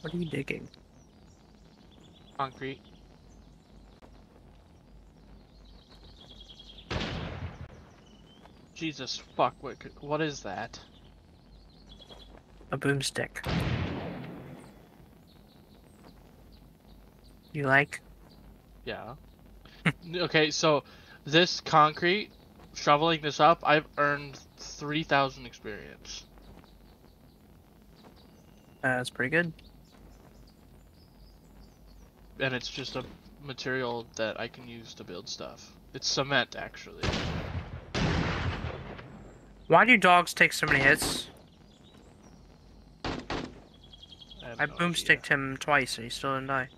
What are you digging? Concrete. Jesus fuck! What? What is that? A boomstick. You like? Yeah. okay, so this concrete, shoveling this up, I've earned 3,000 experience. Uh, that's pretty good. And it's just a material that I can use to build stuff. It's cement, actually. Why do dogs take so many hits? have I no boomsticked him twice and he still didn't die.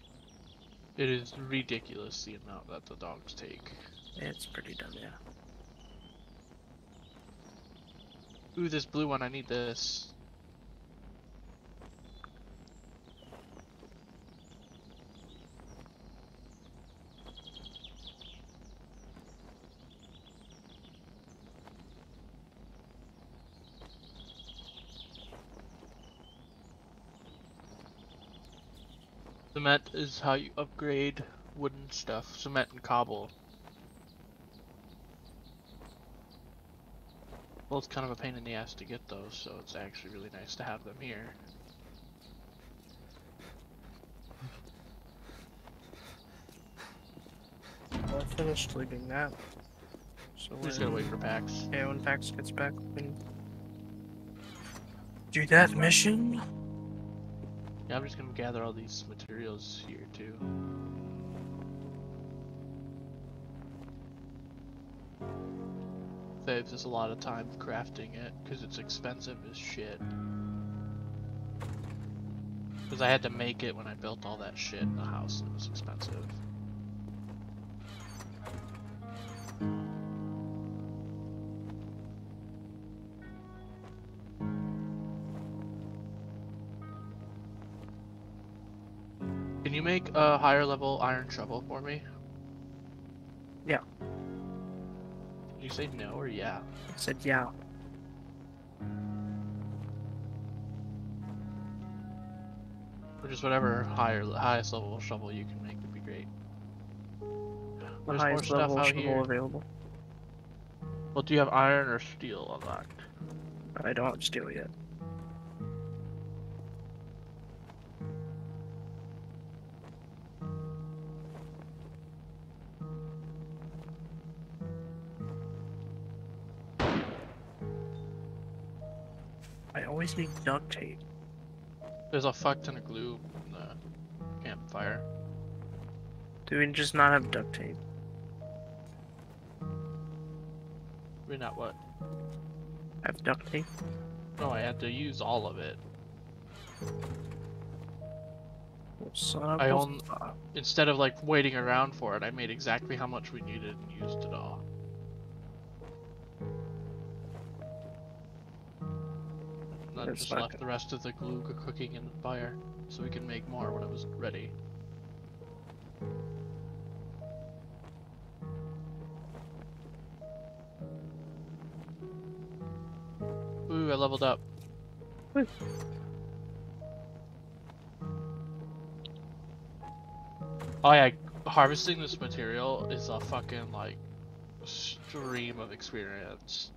It is ridiculous the amount that the dogs take. It's pretty dumb, yeah. Ooh, this blue one, I need this. Cement is how you upgrade wooden stuff. Cement and cobble. Well, it's kind of a pain in the ass to get those, so it's actually really nice to have them here. Well, I finished leaving that. So We just gonna wait for Pax. Yeah, when Pax gets back, we can do that mission. Yeah, I'm just gonna gather all these materials here too. Saves us a lot of time crafting it, because it's expensive as shit. Because I had to make it when I built all that shit in the house, and it was expensive. A higher level iron shovel for me? Yeah. Did you say no or yeah? I said, yeah. Or just whatever higher highest level shovel you can make would be great. The There's more highest stuff level out shovel here. available. Well, do you have iron or steel unlocked? I don't have steel yet. Need duct tape. There's a fuck ton of glue in the campfire. Do we just not have duct tape? We're not what? Have duct tape? No, I had to use all of it. Son I own- Instead of like waiting around for it, I made exactly how much we needed and used it all. Then just left the rest of the glue cooking in the fire, so we can make more when it was ready. Ooh, I leveled up. Woo. Oh yeah, harvesting this material is a fucking like stream of experience.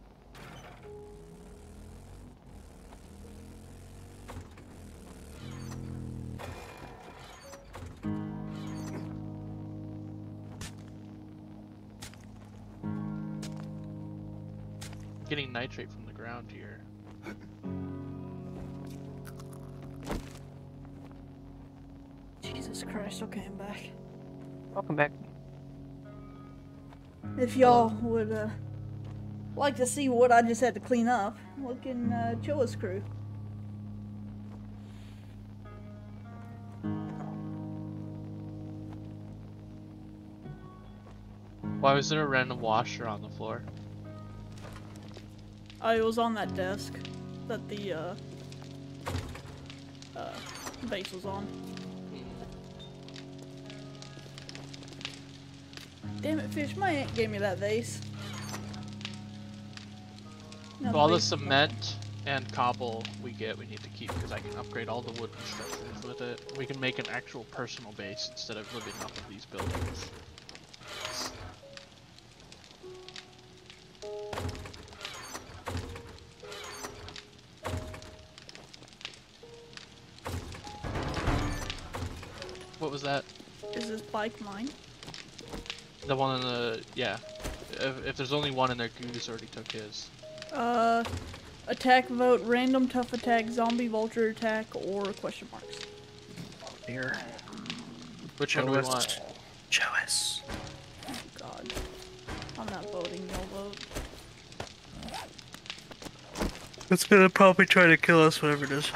Nitrate from the ground here. Jesus Christ, okay, I'm back. Welcome back. If y'all would uh, like to see what I just had to clean up, look in uh, Chilla's crew. Why was there a random washer on the floor? I was on that desk that the uh, uh, base was on. Damn it, fish! My aunt gave me that vase. Now all the gone. cement and cobble we get, we need to keep because I can upgrade all the wooden structures with it. We can make an actual personal base instead of living off of these buildings. Is this bike mine? The one in the yeah. If, if there's only one in there, Goose already took his. Uh, attack vote, random tough attack, zombie vulture attack, or question marks. Here. Which one do we want? Joas. Oh god. I'm not voting, no vote. It's gonna probably try to kill us, whatever it is.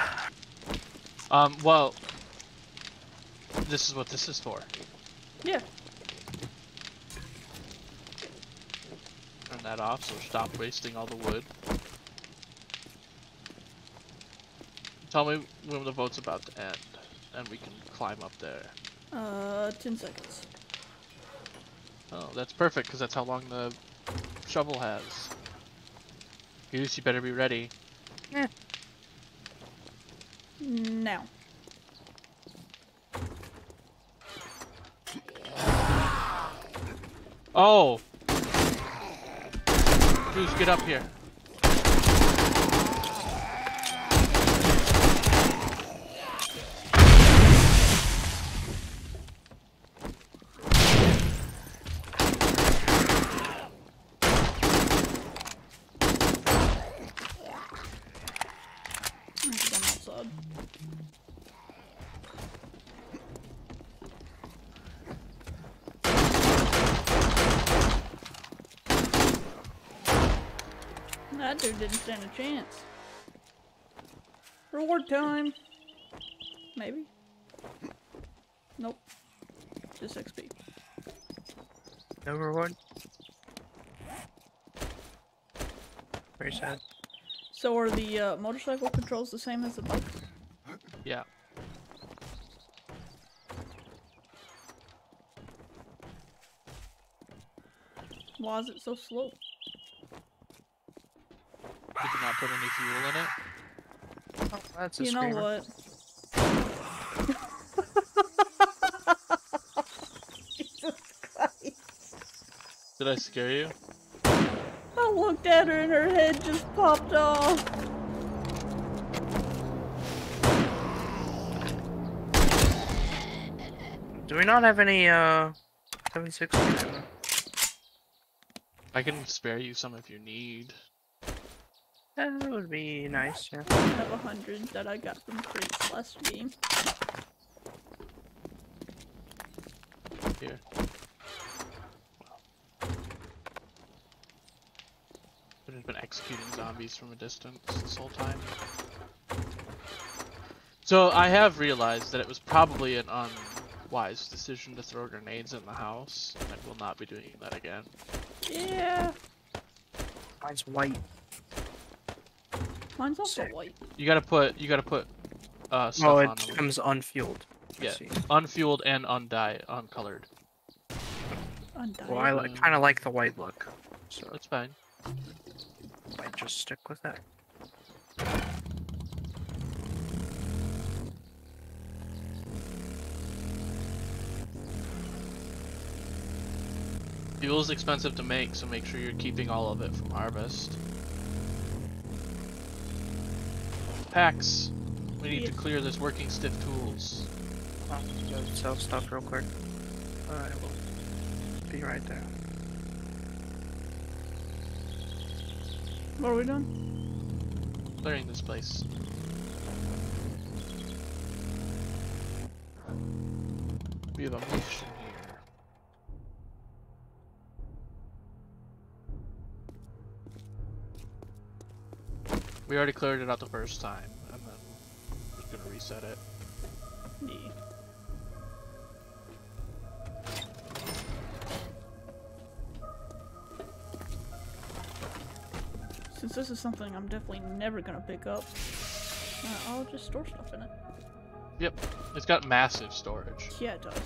Um, well, this is what this is for. Yeah. Turn that off, so stop wasting all the wood. Tell me when the vote's about to end, and we can climb up there. Uh, 10 seconds. Oh, that's perfect, because that's how long the shovel has. Goose, you better be ready. Now. Oh! Get up here. I'm outside. That dude didn't stand a chance. Reward time. Maybe. Nope. Just XP. No reward. Very sad. So are the uh, motorcycle controls the same as the bike? Yeah. Why is it so slow? Did you put any fuel in it? Oh, that's a you know what? Did I scare you? I looked at her and her head just popped off. Do we not have any, uh, 760? I can spare you some if you need. That would be nice, yeah. I have a hundred that I got from crates last game. Here. Could have been executing zombies from a distance this whole time. So I have realized that it was probably an unwise decision to throw grenades in the house, and I will not be doing that again. Yeah, Mine's white. Mine's also Sick. white. You gotta put you gotta put uh stuff Oh, it them. becomes unfueled. Yeah. see. unfueled and undyed, uncolored. Undyed. Well, I li- kind of like the white look, so That's fine. I might just stick with that. Fuel is expensive to make, so make sure you're keeping all of it from harvest. Pax. We need to clear this working stiff tools. I'll just go sell stuff real quick. I will be right there. What are we doing? Clearing this place. We have a We already cleared it out the first time, and then we're just gonna reset it. Yeah. Since this is something I'm definitely never gonna pick up, uh, I'll just store stuff in it. Yep, it's got massive storage. Yeah, it does.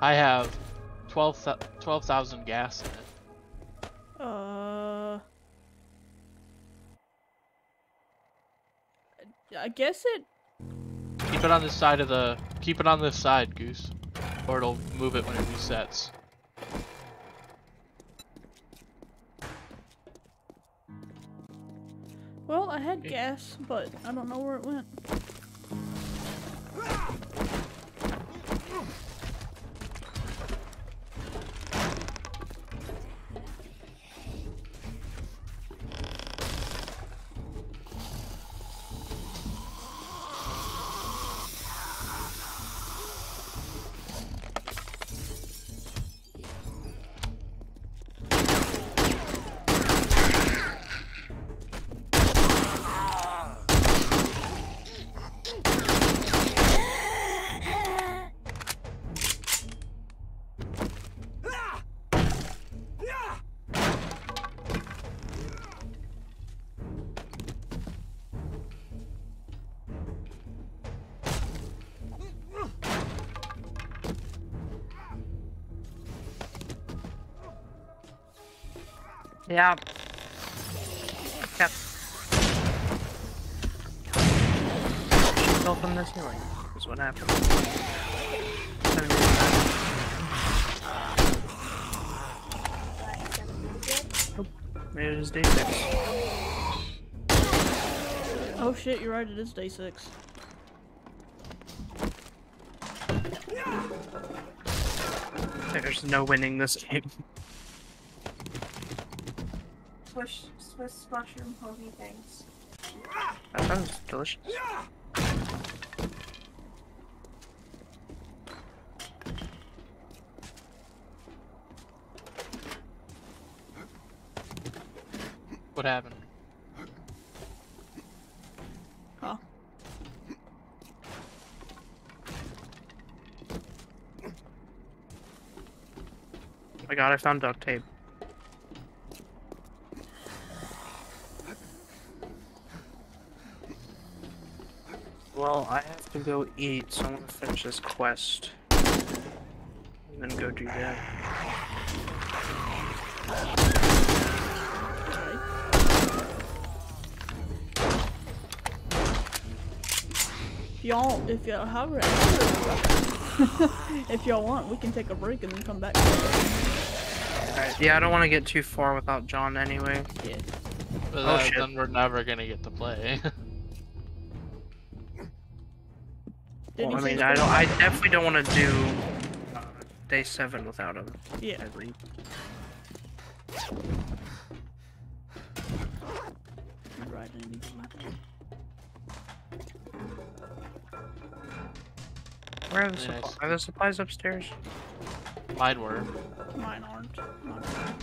I have 12,000 12,000 gas in it. I guess it. Keep it on this side of the. Keep it on this side, Goose. Or it'll move it when it resets. Well, I had gas, but I don't know where it went. Yeah. Yep. Fell from the ceiling. Is what happened. Nope. It is day six. Oh shit, you're right, it is day six. There's no winning this game. Swish, Swiss mushroom hoagie things. That sounds delicious. What happened? Huh. Oh my god, I found duct tape. Well, I have to go eat, so I'm gonna finish this quest. And then go do that. Y'all, if y'all however, if y'all want, we can take a break and then come back. Alright, yeah, I don't want to get too far without John anyway. Yeah. But Oh, that- shit. then we're never gonna get to play. Didn't Well, I mean, I don't. I definitely don't want to do uh, day seven without him. Yeah. At least. You're right, I need Where are the, Very suppli- nice. are the supplies upstairs? Mine were. Mine aren't. Mine aren't.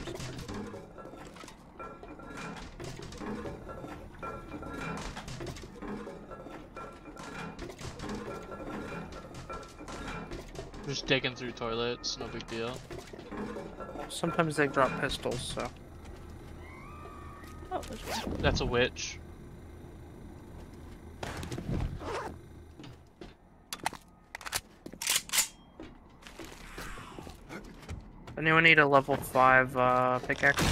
Just digging through toilets, no big deal. Sometimes they drop pistols, so. Oh, this one. That's a witch. Anyone need a level five uh, pickaxe? Uh,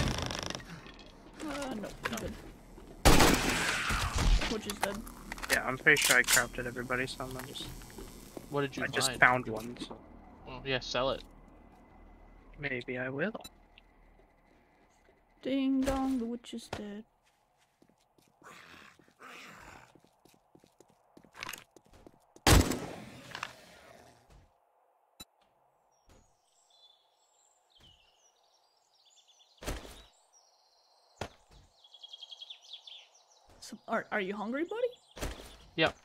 no, I'm good. Which is dead. Yeah, I'm pretty sure I crafted everybody so I'm just What did you I find? just found one, so Well, yeah, sell it. maybe I will. Ding dong, the witch is dead. So, are, are you hungry, buddy? Yep.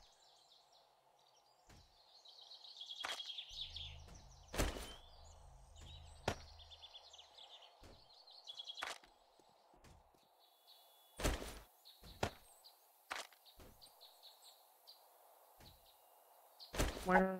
Where?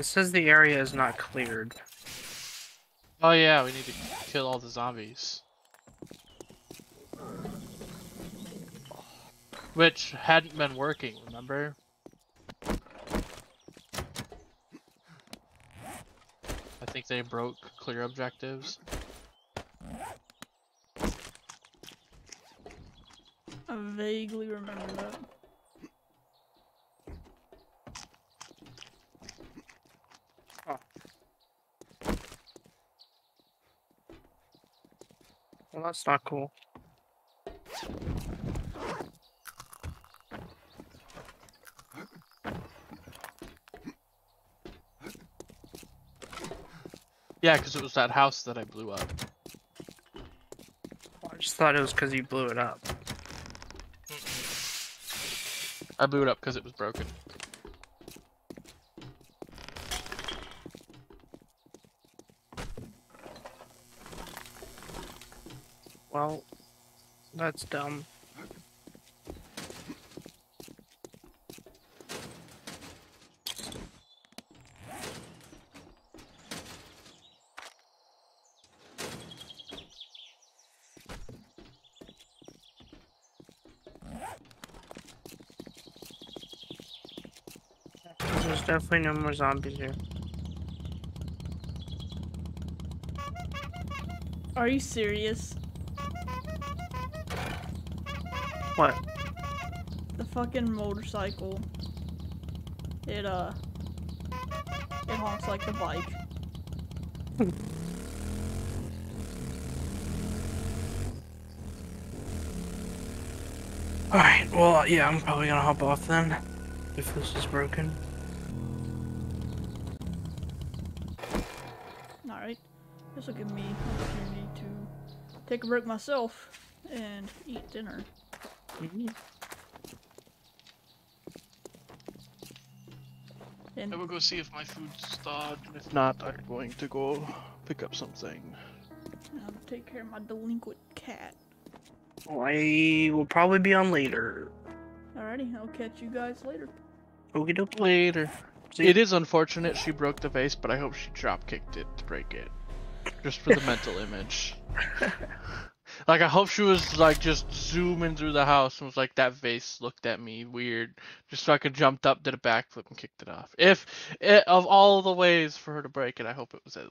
It says the area is not cleared. Oh yeah, we need to kill all the zombies. Which hadn't been working, remember? I think they broke clear objectives. I vaguely remember that. That's not cool. Yeah, because it was that house that I blew up. Oh, I just thought it was because you blew it up. I blew it up because it was broken. Well, that's dumb. There's definitely no more zombies here. Are you serious? What? The fucking motorcycle. It uh it honks like the bike. Alright, well, yeah, I'm probably gonna hop off then. If this is broken. Alright. This will give me opportunity to take a break myself and eat dinner. And I will go see if my food's thawed, and if not, I'm going to go pick up something. I'll take care of my delinquent cat. I will probably be on later. Alrighty, I'll catch you guys later. Okie dokie. Later. See It is unfortunate she broke the vase, but I hope she drop kicked it to break it. Just for the mental image. Like I hope she was like just zooming through the house and was like that vase looked at me weird. Just fucking jumped up, did a backflip and kicked it off. If it, of all the ways for her to break it, I hope it was at